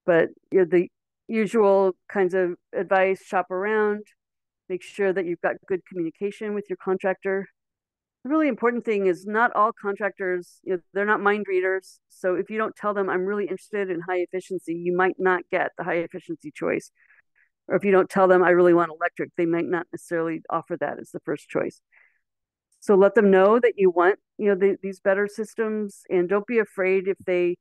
Speaker 1: But you know, the usual kinds of advice, shop around, make sure that you've got good communication with your contractor. The really important thing is not all contractors, you know, they're not mind readers. So if you don't tell them I'm really interested in high efficiency, you might not get the high efficiency choice or if you don't tell them I really want electric, they might not necessarily offer that as the first choice. So let them know that you want, you know, the, these better systems, and don't be afraid if they,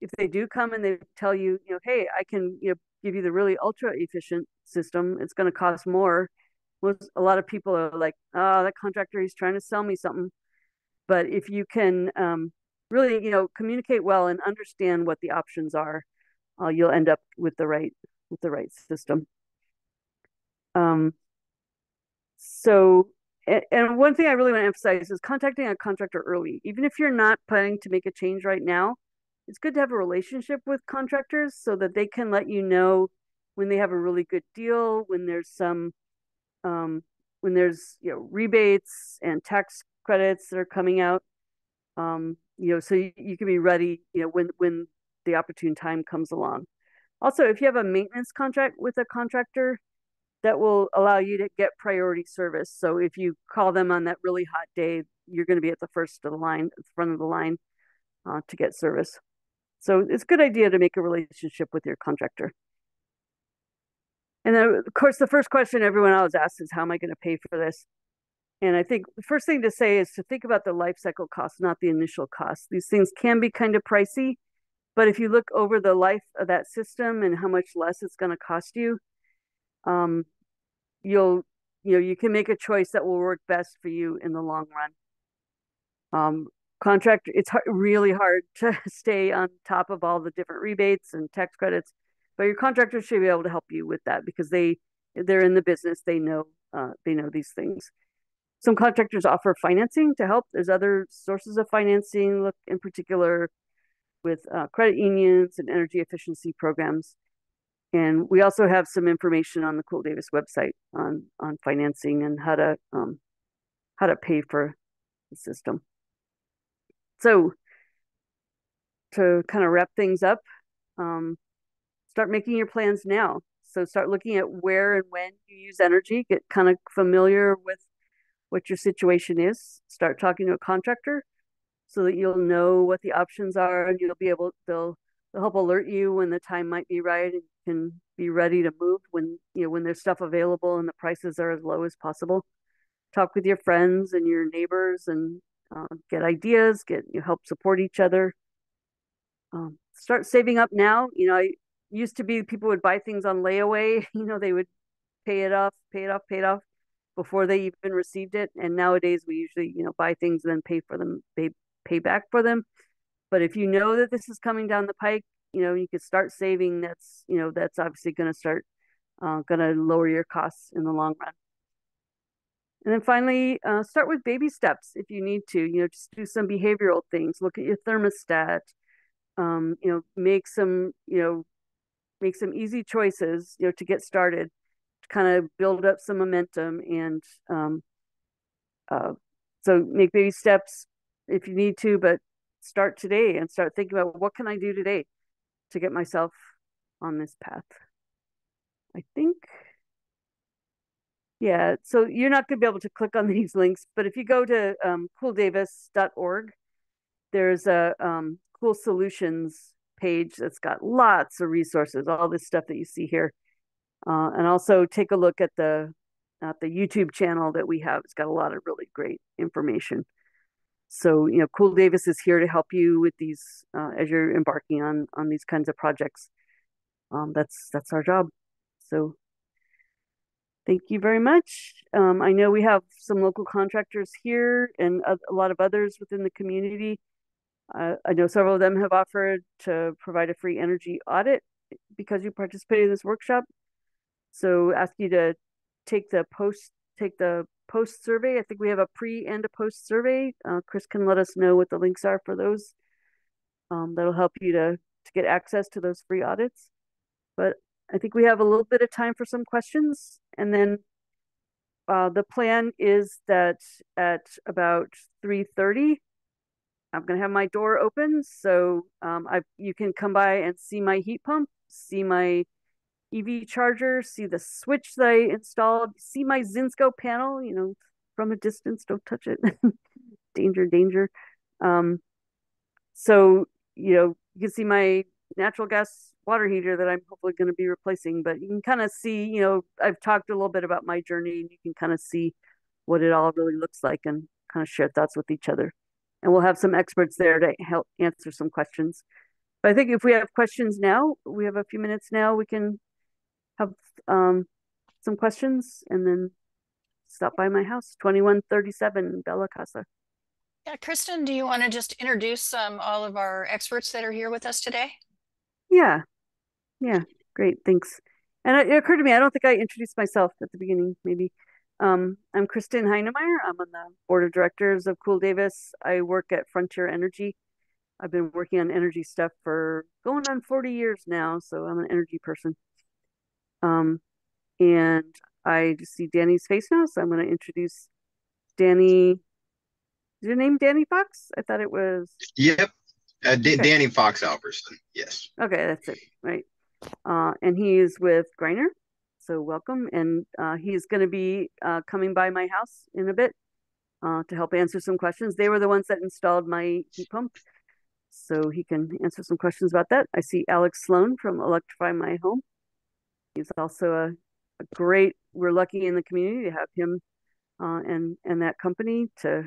Speaker 1: if they do come and they tell you, you know, hey, I can, you know, give you the really ultra efficient system. It's going to cost more. Most, a lot of people are like, oh, that contractor, he's trying to sell me something. But if you can um, really, you know, communicate well and understand what the options are, uh, you'll end up with the right with the right system. Um, so, and one thing I really want to emphasize is contacting a contractor early. Even if you're not planning to make a change right now, it's good to have a relationship with contractors so that they can let you know when they have a really good deal, when there's some, um, when there's you know rebates and tax credits that are coming out. Um, you know, so you, you can be ready, you know, when when the opportune time comes along. Also, if you have a maintenance contract with a contractor, that will allow you to get priority service. So if you call them on that really hot day, you're going to be at the first of the line, front of the line uh, to get service. So it's a good idea to make a relationship with your contractor. And then, of course, the first question everyone always asks is, how am I going to pay for this? And I think the first thing to say is to think about the life cycle cost, not the initial cost. These things can be kind of pricey, but if you look over the life of that system and how much less it's going to cost you, um, you'll you know you can make a choice that will work best for you in the long run. Um, contract it's hard, really hard <laughs> to stay on top of all the different rebates and tax credits, but your contractor should be able to help you with that because they they're in the business they know uh, they know these things. Some contractors offer financing to help. There's other sources of financing, look in particular with uh, credit unions and energy efficiency programs. And we also have some information on the Cool Davis website on on financing and how to um, how to pay for the system. So to kind of wrap things up, um, start making your plans now. So start looking at where and when you use energy. Get kind of familiar with what your situation is. Start talking to a contractor so that you'll know what the options are and you'll be able they'll they'll help alert you when the time might be right and can be ready to move when you know when there's stuff available and the prices are as low as possible. Talk with your friends and your neighbors and uh, get ideas, get you know, help support each other. Um, start saving up now. You know, I used to be people would buy things on layaway. <laughs> You know, they would pay it off, pay it off, pay it off before they even received it. And nowadays we usually, you know, buy things and then pay for them, pay pay back for them. But if you know that this is coming down the pike, you know, you could start saving. That's, you know, that's obviously going to start, uh, going to lower your costs in the long run. And then finally, uh, start with baby steps if you need to. You know, just do some behavioral things. Look at your thermostat. Um, you know, make some, you know, make some easy choices. You know, to get started, to kind of build up some momentum, and um, uh, so make baby steps if you need to, but start today and start thinking about what can I do today to get myself on this path. I think yeah, so you're not going to be able to click on <laughs> these links, but if you go to um, cooldavis.org, there's a um, cool solutions page that's got lots of resources, all this stuff that you see here. Uh, and also take a look at the at the YouTube channel that we have. It's got a lot of really great information. So you know, Cool Davis is here to help you with these uh, as you're embarking on on these kinds of projects. Um, that's that's our job. So Thank you very much. Um, I know we have some local contractors here and a, a lot of others within the community. Uh, I know several of them have offered to provide a free energy audit because you participated in this workshop. So ask you to take the post take the post survey. I think we have a pre and a post survey. Uh, Chris can let us know what the links are for those. Um, that'll help you to to get access to those free audits. But I think we have a little bit of time for some questions. And then uh, the plan is that at about 3.30, I'm going to have my door open. So um, I, you can come by and see my heat pump, see my EV charger, see the switch that I installed, see my Zinsco panel, you know, from a distance, don't touch it. <laughs> danger, danger. Um, so, you know, you can see my natural gas water heater that I'm hopefully going to be replacing. But you can kind of see, you know, I've talked a little bit about my journey and you can kind of see what it all really looks like and kind of share thoughts with each other. And we'll have some experts there to help answer some questions. But I think if we have questions now, we have a few minutes now, we can have um, some questions and then stop by my house, 2137 Bella Casa.
Speaker 3: Yeah, Kristen, do you want to just introduce um, all of our experts that are here with us today?
Speaker 1: Yeah. Yeah. Great. Thanks. And it occurred to me, I don't think I introduced myself at the beginning, maybe. Um, I'm Kristen Heinemeier. I'm on the board of directors of Cool Davis. I work at Frontier Energy. I've been working on energy stuff for going on 40 years now, so I'm an energy person. Um, and I just see Danny's face now, so I'm going to introduce Danny. Is your name Danny Fox? I thought it was.
Speaker 10: Yep. Uh, D- okay. Danny Fox Alberson. Yes.
Speaker 1: Okay, that's it. Right. Uh, and he's with Greiner. So welcome. And uh, he's going to be uh, coming by my house in a bit uh, to help answer some questions. They were the ones that installed my heat pump. So he can answer some questions about that. I see Alex Sloan from Electrify My Home. He's also a, a great, we're lucky in the community to have him uh, and, and that company to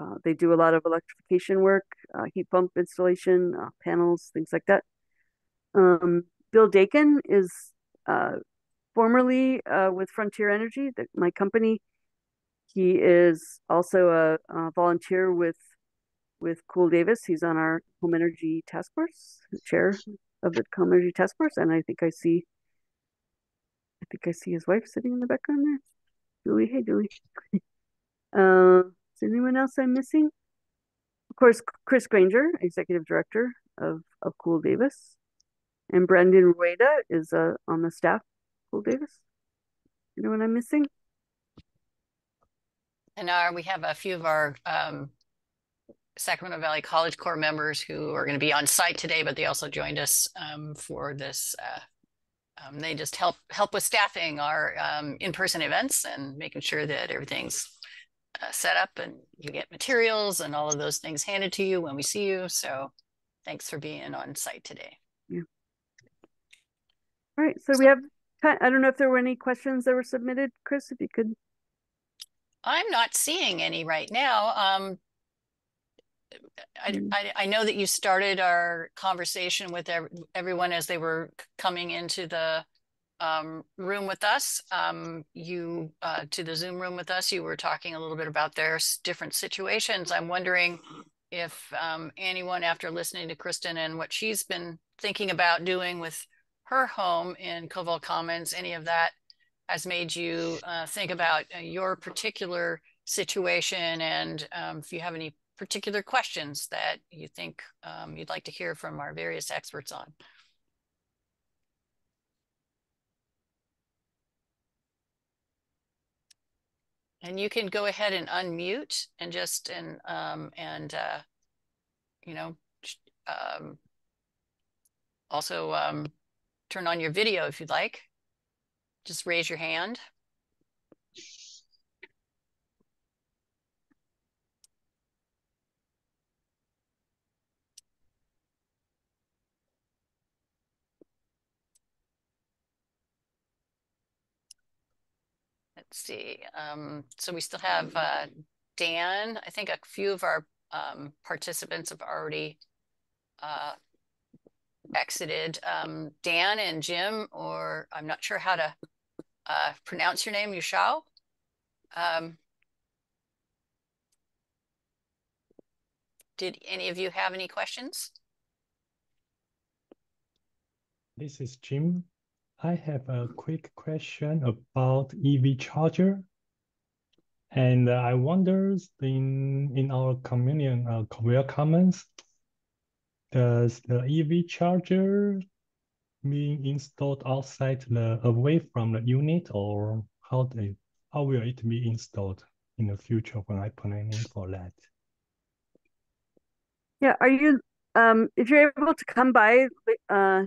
Speaker 1: uh, they do a lot of electrification work, uh, heat pump installation, uh, panels, things like that. Um, Bill Dakin is uh, formerly uh, with Frontier Energy, the, my company. He is also a, a, volunteer with with Cool Davis. He's on our home energy task force, chair of the home energy task force, and I think I see, I think I see his wife sitting in the background there. Julie, hey Julie. uh, <laughs> is anyone else I'm missing? Of course, Chris Granger, Executive Director of, of Cool Davis. And Brendan Rueda is uh, on the staff, Cool Davis. Anyone I'm missing?
Speaker 3: And uh, we have a few of our um, Sacramento Valley College Corps members who are going to be on site today, but they also joined us um, for this. Uh, um, they just help help with staffing our um, in-person events and making sure that everything's uh, set up and you get materials and all of those things handed to you when we see you. So thanks for being on site today.
Speaker 1: Yeah. All right, so we have, I don't know if there were any questions that were submitted, Chris, if you could.
Speaker 3: I'm not seeing any right now. Um, I,
Speaker 1: Hmm.
Speaker 3: I, I know that you started our conversation with ev- everyone as they were c- coming into the um, room with us. Um, you uh, to the Zoom room with us. You were talking a little bit about their s- different situations. I'm wondering if um, anyone, after listening to Kristen and what she's been thinking about doing with her home in Covell Commons, any of that has made you uh, think about uh, your particular situation and um, if you have any particular questions that you think um, you'd like to hear from our various experts on. And you can go ahead and unmute and just and um, and uh, you know um, also um, turn on your video if you'd like. Just raise your hand. Let's see. Um, so we still have uh, Dan. I think a few of our um, participants have already uh, exited. Um, Dan and Jim, or I'm not sure how to uh, pronounce your name, Yushao. Um, did any of you have any questions?
Speaker 11: This is Jim. I have a quick question about EV charger. And uh, I wonder in in our communion uh, Commons, does the EV charger being installed outside the away from the unit or how they how will it be installed in the future when I planning for that?
Speaker 1: Yeah, are you, um, if you're able to come by, uh,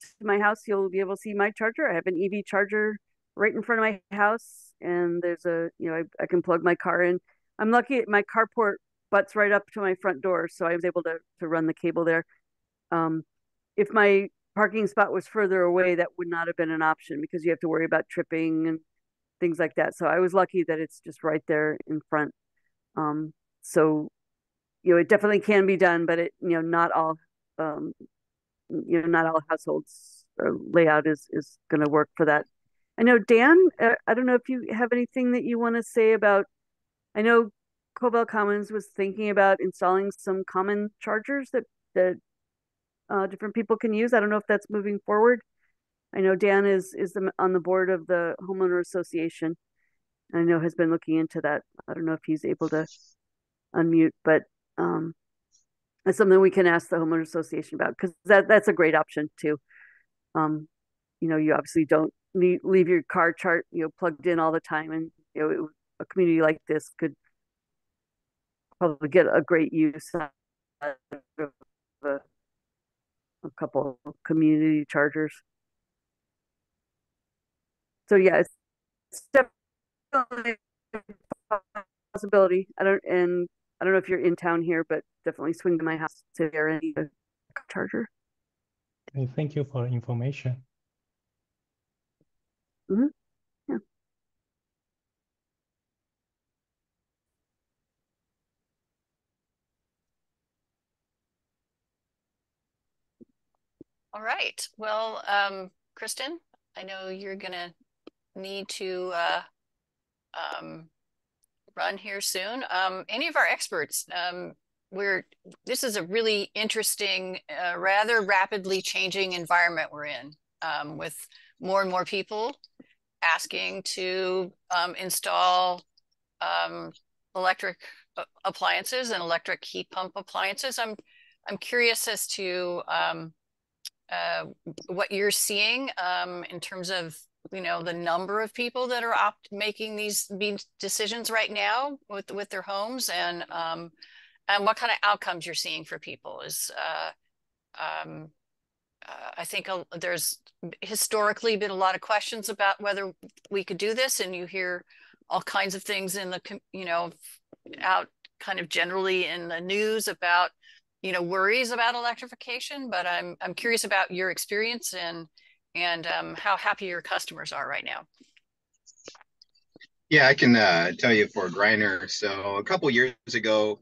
Speaker 1: to my house, you'll be able to see my charger. I have an EV charger right in front of my house, and there's a, you know, I, I can plug my car in. I'm lucky my carport butts right up to my front door, so I was able to to run the cable there. Um, if my parking spot was further away, that would not have been an option because you have to worry about tripping and things like that. So I was lucky that it's just right there in front. Um, so you know, it definitely can be done, but it, you know, not all, um, you know, not all households uh, layout is is going to work for that. I know Dan. Uh, I don't know if you have anything that you want to say about. I know Covell Commons was thinking about installing some common chargers that that uh, different people can use. I don't know if that's moving forward. I know Dan is is on the board of the homeowner association. I know has been looking into that. I don't know if he's able to unmute, but um, that's something we can ask the homeowner association about because that that's a great option too. Um, you know, you obviously don't need leave your car chart you know plugged in all the time, and you know it, a community like this could probably get a great use out of a, a couple community chargers. So yeah, it's, definitely possibility. I don't and I don't know if you're in town here, but definitely swing to my house to there and a charger.
Speaker 11: Okay, thank you for information.
Speaker 1: Mm-hmm. Yeah.
Speaker 3: All right. Well, um, Kristen, I know you're gonna need to uh, um, run here soon. Um, any of our experts, um, we're this is a really interesting, uh, rather rapidly changing environment we're in um, with more and more people asking to um, install um, electric uh, appliances and electric heat pump appliances. I'm I'm curious as to um, uh, what you're seeing in terms of you know the number of people that are opt making these decisions right now with with their homes and um, and what kind of outcomes you're seeing for people is uh, um, uh, I think uh, there's historically been a lot of questions about whether we could do this and you hear all kinds of things in the you know out kind of generally in the news about you know worries about electrification but i'm i'm curious about your experience and and um, how happy your customers are right now.
Speaker 10: Yeah, I can uh, tell you for Greiner. So a couple years ago,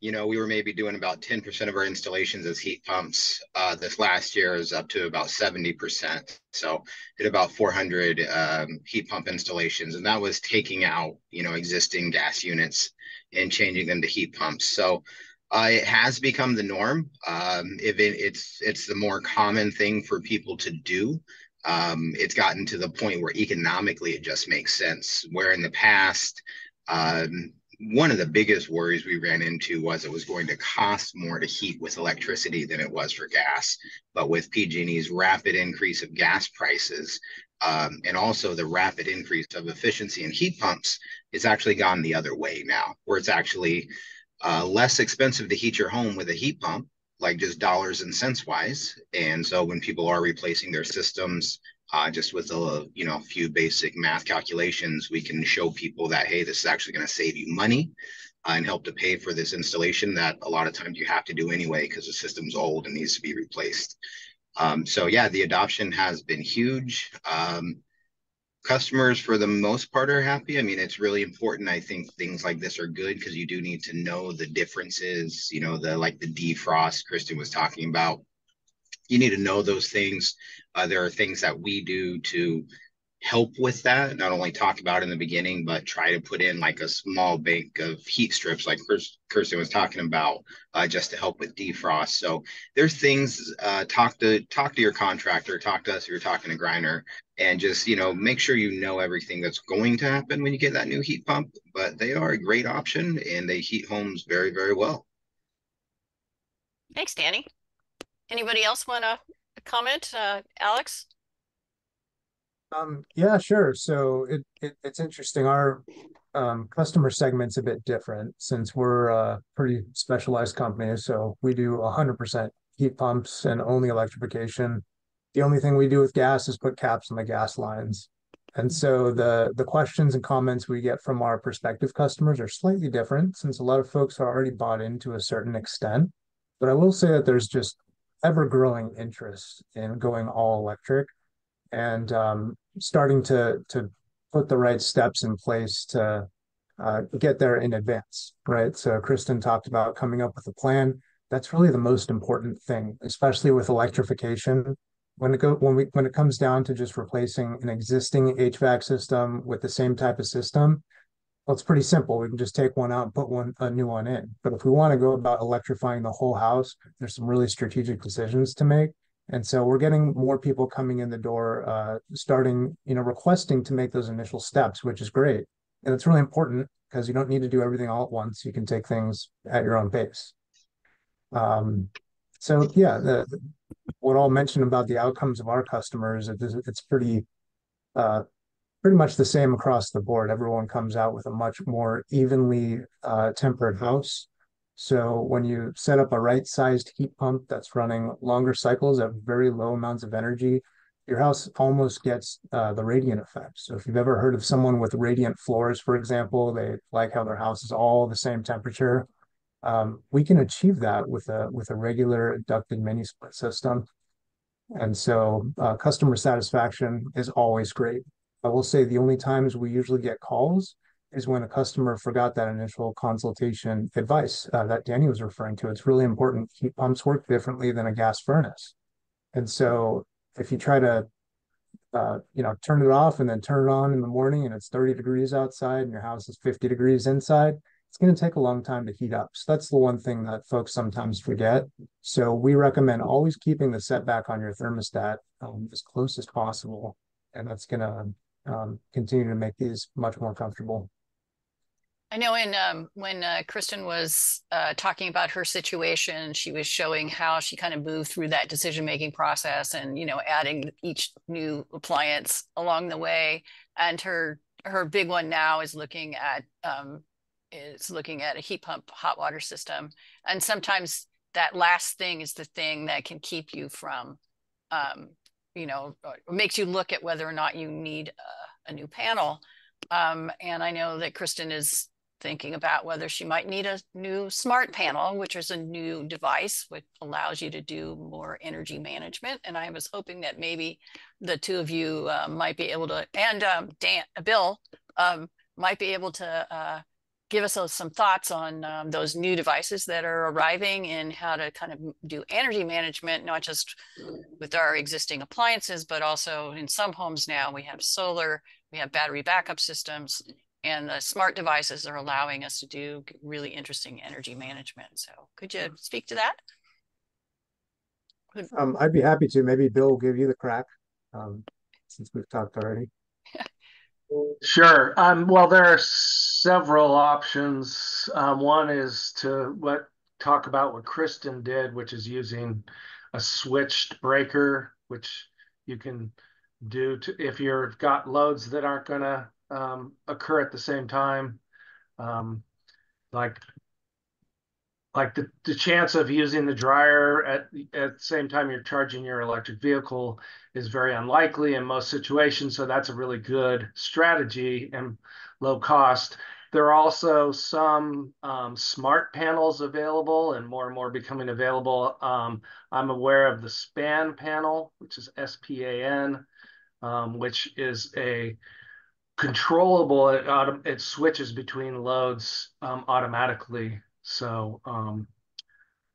Speaker 10: you know, we were maybe doing about 10% of our installations as heat pumps. Uh, this last year is up to about 70%. So did about 400 um, heat pump installations, and that was taking out, you know, existing gas units and changing them to heat pumps. So uh, it has become the norm. Um, if it, it's it's the more common thing for people to do, um, it's gotten to the point where economically it just makes sense. Where in the past, um, one of the biggest worries we ran into was it was going to cost more to heat with electricity than it was for gas. But with PG&E's rapid increase of gas prices um, and also the rapid increase of efficiency in heat pumps, it's actually gone the other way now, where it's actually uh, less expensive to heat your home with a heat pump, like just dollars and cents wise. And so when people are replacing their systems, uh, just with a you know a few basic math calculations, we can show people that hey, this is actually going to save you money uh, and help to pay for this installation that a lot of times you have to do anyway because the system's old and needs to be replaced. Um, so yeah, the adoption has been huge. Um, customers for the most part are happy. I mean, it's really important. I think things like this are good because you do need to know the differences, you know, the like the defrost Kristen was talking about. You need to know those things. Uh, there are things that we do to help with that not only talk about in the beginning but try to put in like a small bank of heat strips like Kristen was talking about uh, just to help with defrost so there's things uh, talk to talk to your contractor talk to us if you're talking to Greiner and just you know make sure you know everything that's going to happen when you get that new heat pump but they are a great option and they heat homes very very well
Speaker 3: thanks danny anybody else want to comment uh, alex
Speaker 12: um, yeah, sure. So it, it it's interesting. Our um, customer segment's a bit different since we're a pretty specialized company. So we do 100% heat pumps and only electrification. The only thing we do with gas is put caps on the gas lines. And so the the questions and comments we get from our prospective customers are slightly different since a lot of folks are already bought into a certain extent. But I will say that there's just ever growing interest in going all electric and um, starting to to put the right steps in place to uh, get there in advance, right? So Kristen talked about coming up with a plan. That's really the most important thing, especially with electrification. When it go when we when it comes down to just replacing an existing HVAC system with the same type of system, well, it's pretty simple. We can just take one out and put one a new one in. But if we want to go about electrifying the whole house, there's some really strategic decisions to make. And so we're getting more people coming in the door, uh, starting, you know, requesting to make those initial steps, which is great. And it's really important because you don't need to do everything all at once. You can take things at your own pace. Um, so yeah, the, what I'll mention about the outcomes of our customers, it, it's pretty, uh, pretty much the same across the board. Everyone comes out with a much more evenly uh, tempered house. So when you set up a right-sized heat pump that's running longer cycles at very low amounts of energy, your house almost gets uh, the radiant effect. So if you've ever heard of someone with radiant floors, for example, they like how their house is all the same temperature. Um, we can achieve that with a with a regular ducted mini split system. And so uh, customer satisfaction is always great. I will say the only times we usually get calls is when a customer forgot that initial consultation advice uh, that Danny was referring to. It's really important. Heat pumps work differently than a gas furnace. And so if you try to, uh, you know, turn it off and then turn it on in the morning and it's 30 degrees outside and your house is 50 degrees inside, it's going to take a long time to heat up. So that's the one thing that folks sometimes forget. So we recommend always keeping the setback on your thermostat um, as close as possible. And that's going to um, continue to make these much more comfortable.
Speaker 3: I know in um, when uh, Kristen was uh, talking about her situation, she was showing how she kind of moved through that decision making process, and you know, adding each new appliance along the way. And her her big one now is looking at um, is looking at a heat pump hot water system, and sometimes that last thing is the thing that can keep you from, um, you know, makes you look at whether or not you need a, a new panel. Um, and I know that Kristen is thinking about whether she might need a new smart panel, which is a new device which allows you to do more energy management. And I was hoping that maybe the two of you uh, might be able to, and um, Dan, Bill, um, might be able to uh, give us some thoughts on um, those new devices that are arriving and how to kind of do energy management, not just with our existing appliances, but also in some homes now we have solar, we have battery backup systems, and the smart devices are allowing us to do really interesting energy management. So could you speak to that?
Speaker 12: Um, I'd be happy to. Maybe Bill will give you the crack um, since we've talked already.
Speaker 13: Sure. Um, well, there are several options. Um, one is to what talk about what Kristen did, which is using a switched breaker, which you can do to if you've got loads that aren't going to um, occur at the same time. Um, like like the, the chance of using the dryer at, at the same time you're charging your electric vehicle is very unlikely in most situations. So that's a really good strategy and low cost. There are also some um, smart panels available and more and more becoming available. Um, I'm aware of the SPAN panel, which is S-P-A-N, um, which is a controllable, it, it switches between loads um, automatically. So, um,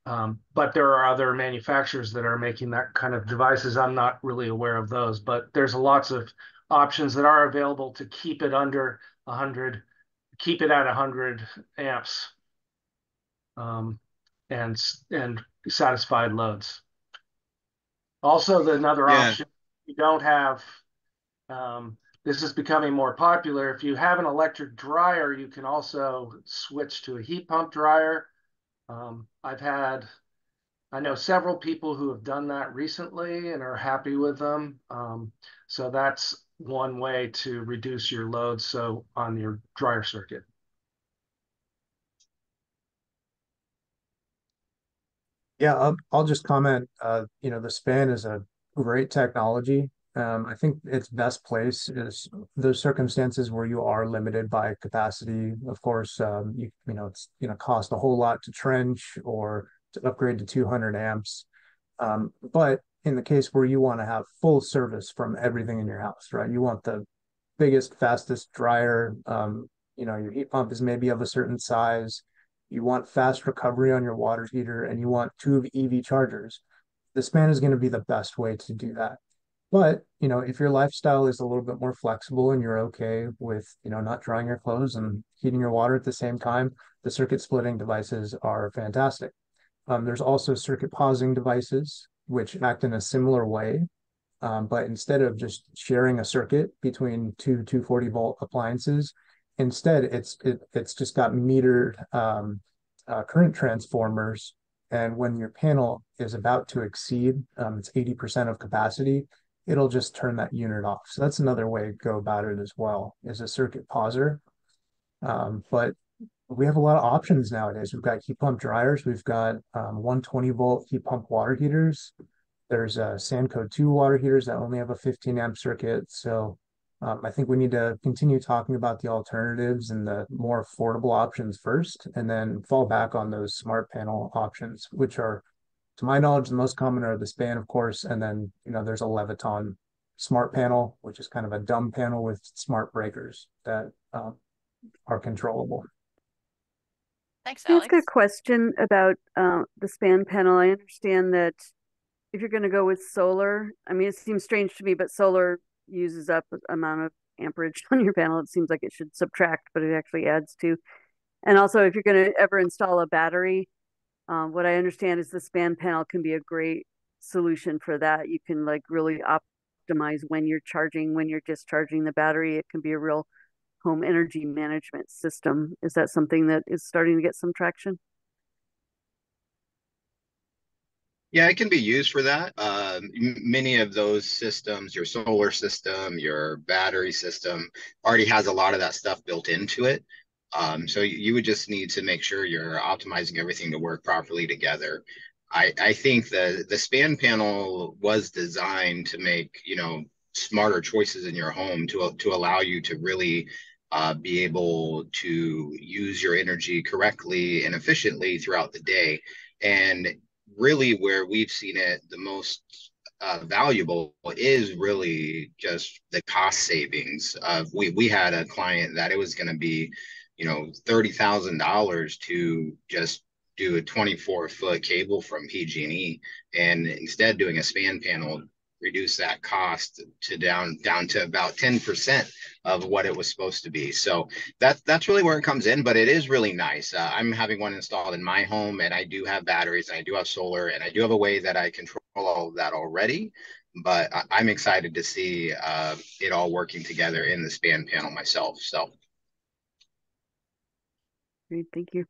Speaker 13: um, but there are other manufacturers that are making that kind of devices. I'm not really aware of those, but there's lots of options that are available to keep it under 100, keep it at 100 amps, um, and and satisfied loads. Also, the another yeah. option you don't have. Um, this is becoming more popular. If you have an electric dryer, you can also switch to a heat pump dryer. Um, I've had, I know several people who have done that recently and are happy with them. Um, so that's one way to reduce your load so on your dryer circuit.
Speaker 12: Yeah, I'll, I'll just comment, uh, you know, the span is a great technology. Um, I think its best place is those circumstances where you are limited by capacity. Of course, um, you you know it's you know cost a whole lot to trench or to upgrade to 200 amps. Um, but in the case where you want to have full service from everything in your house, right? You want the biggest, fastest dryer. Um, you know, your heat pump is maybe of a certain size. You want fast recovery on your water heater, and you want two EV chargers. The span is going to be the best way to do that. But, you know, if your lifestyle is a little bit more flexible and you're okay with, you know, not drying your clothes and heating your water at the same time, the circuit splitting devices are fantastic. Um, there's also circuit pausing devices, which act in a similar way. Um, but instead of just sharing a circuit between two 240 volt appliances, instead it's it, it's just got metered um, uh, current transformers. And when your panel is about to exceed um, its 80% of capacity, it'll just turn that unit off. So that's another way to go about it as well, is a circuit pauser. Um, but we have a lot of options nowadays. We've got heat pump dryers. We've got um, 120 volt heat pump water heaters. There's uh, Sanco 2 water heaters that only have a 15 amp circuit. So um, I think we need to continue talking about the alternatives and the more affordable options first, and then fall back on those smart panel options, which are to my knowledge, the most common are the span, of course, and then you know there's a Leviton smart panel, which is kind of a dumb panel with smart breakers that um, are controllable.
Speaker 3: Thanks, Alex.
Speaker 1: Ask a question about uh, the span panel. I understand that if you're going to go with solar, I mean, it seems strange to me, but solar uses up amount of amperage <laughs> on your panel. It seems like it should subtract, but it actually adds to. And also, if you're going to ever install a battery, um, what I understand is the span panel can be a great solution for that. You can like really optimize when you're charging, when you're discharging the battery. It can be a real home energy management system. Is that something that is starting to get some traction?
Speaker 10: Yeah, it can be used for that. Um, many of those systems, your solar system, your battery system, already has a lot of that stuff built into it. Um, so you would just need to make sure you're optimizing everything to work properly together. I, I think the the span panel was designed to make you know smarter choices in your home to to allow you to really uh, be able to use your energy correctly and efficiently throughout the day. And really, where we've seen it the most uh, valuable is really just the cost savings. Of we we had a client that it was going to be, you know, thirty thousand dollars to just do a 24 foot cable from PG&E and instead doing a span panel reduce that cost to down down to about 10% of what it was supposed to be. So that's that's really where it comes in, but it is really nice. Uh, I'm having one installed in my home and I do have batteries and I do have solar and I do have a way that I control all of that already. But I, am excited to see uh, it all working together in the span panel myself. So
Speaker 1: great, thank you.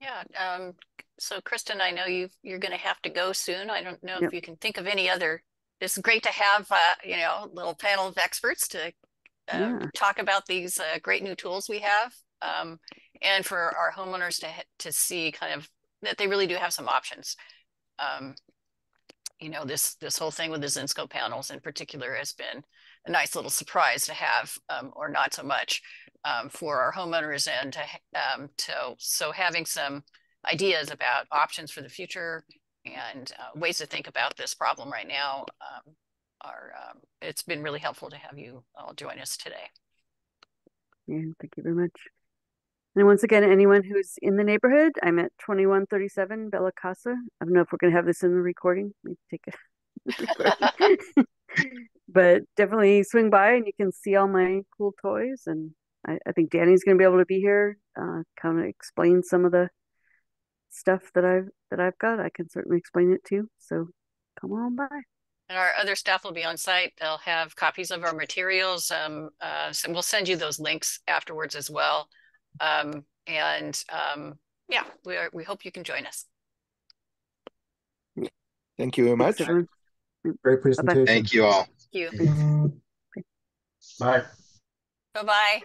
Speaker 3: Yeah. Um, so, Kristen, I know you you're going to have to go soon. I don't know yep. if you can think of any other. It's great to have uh, you know a little panel of experts to uh, yeah. talk about these uh, great new tools we have, um, and for our homeowners to to see kind of that they really do have some options. Um, you know, this this whole thing with the Zinsco panels in particular has been a nice little surprise to have, um, or not so much um, for our homeowners and to, um, to, so having some ideas about options for the future and uh, ways to think about this problem right now um, are um, it's been really helpful to have you all join us today.
Speaker 1: Yeah, thank you very much. And once again, anyone who's in the neighborhood, I'm at 2137 Bella Casa. I don't know if we're going to have this in the recording. Maybe take a <laughs> <laughs> but definitely swing by and you can see all my cool toys and I, I think Danny's going to be able to be here, uh, kind of explain some of the stuff that I've that I've got. I can certainly explain it too. So come on by.
Speaker 3: And our other staff will be on site. They'll have copies of our materials. Um, uh, so we'll send you those links afterwards as well. Um, and um, yeah, we are, we hope you can join us.
Speaker 14: Thank you very much.
Speaker 12: Great presentation.
Speaker 10: Thank you all.
Speaker 3: Thank you.
Speaker 13: Bye.
Speaker 3: Bye bye.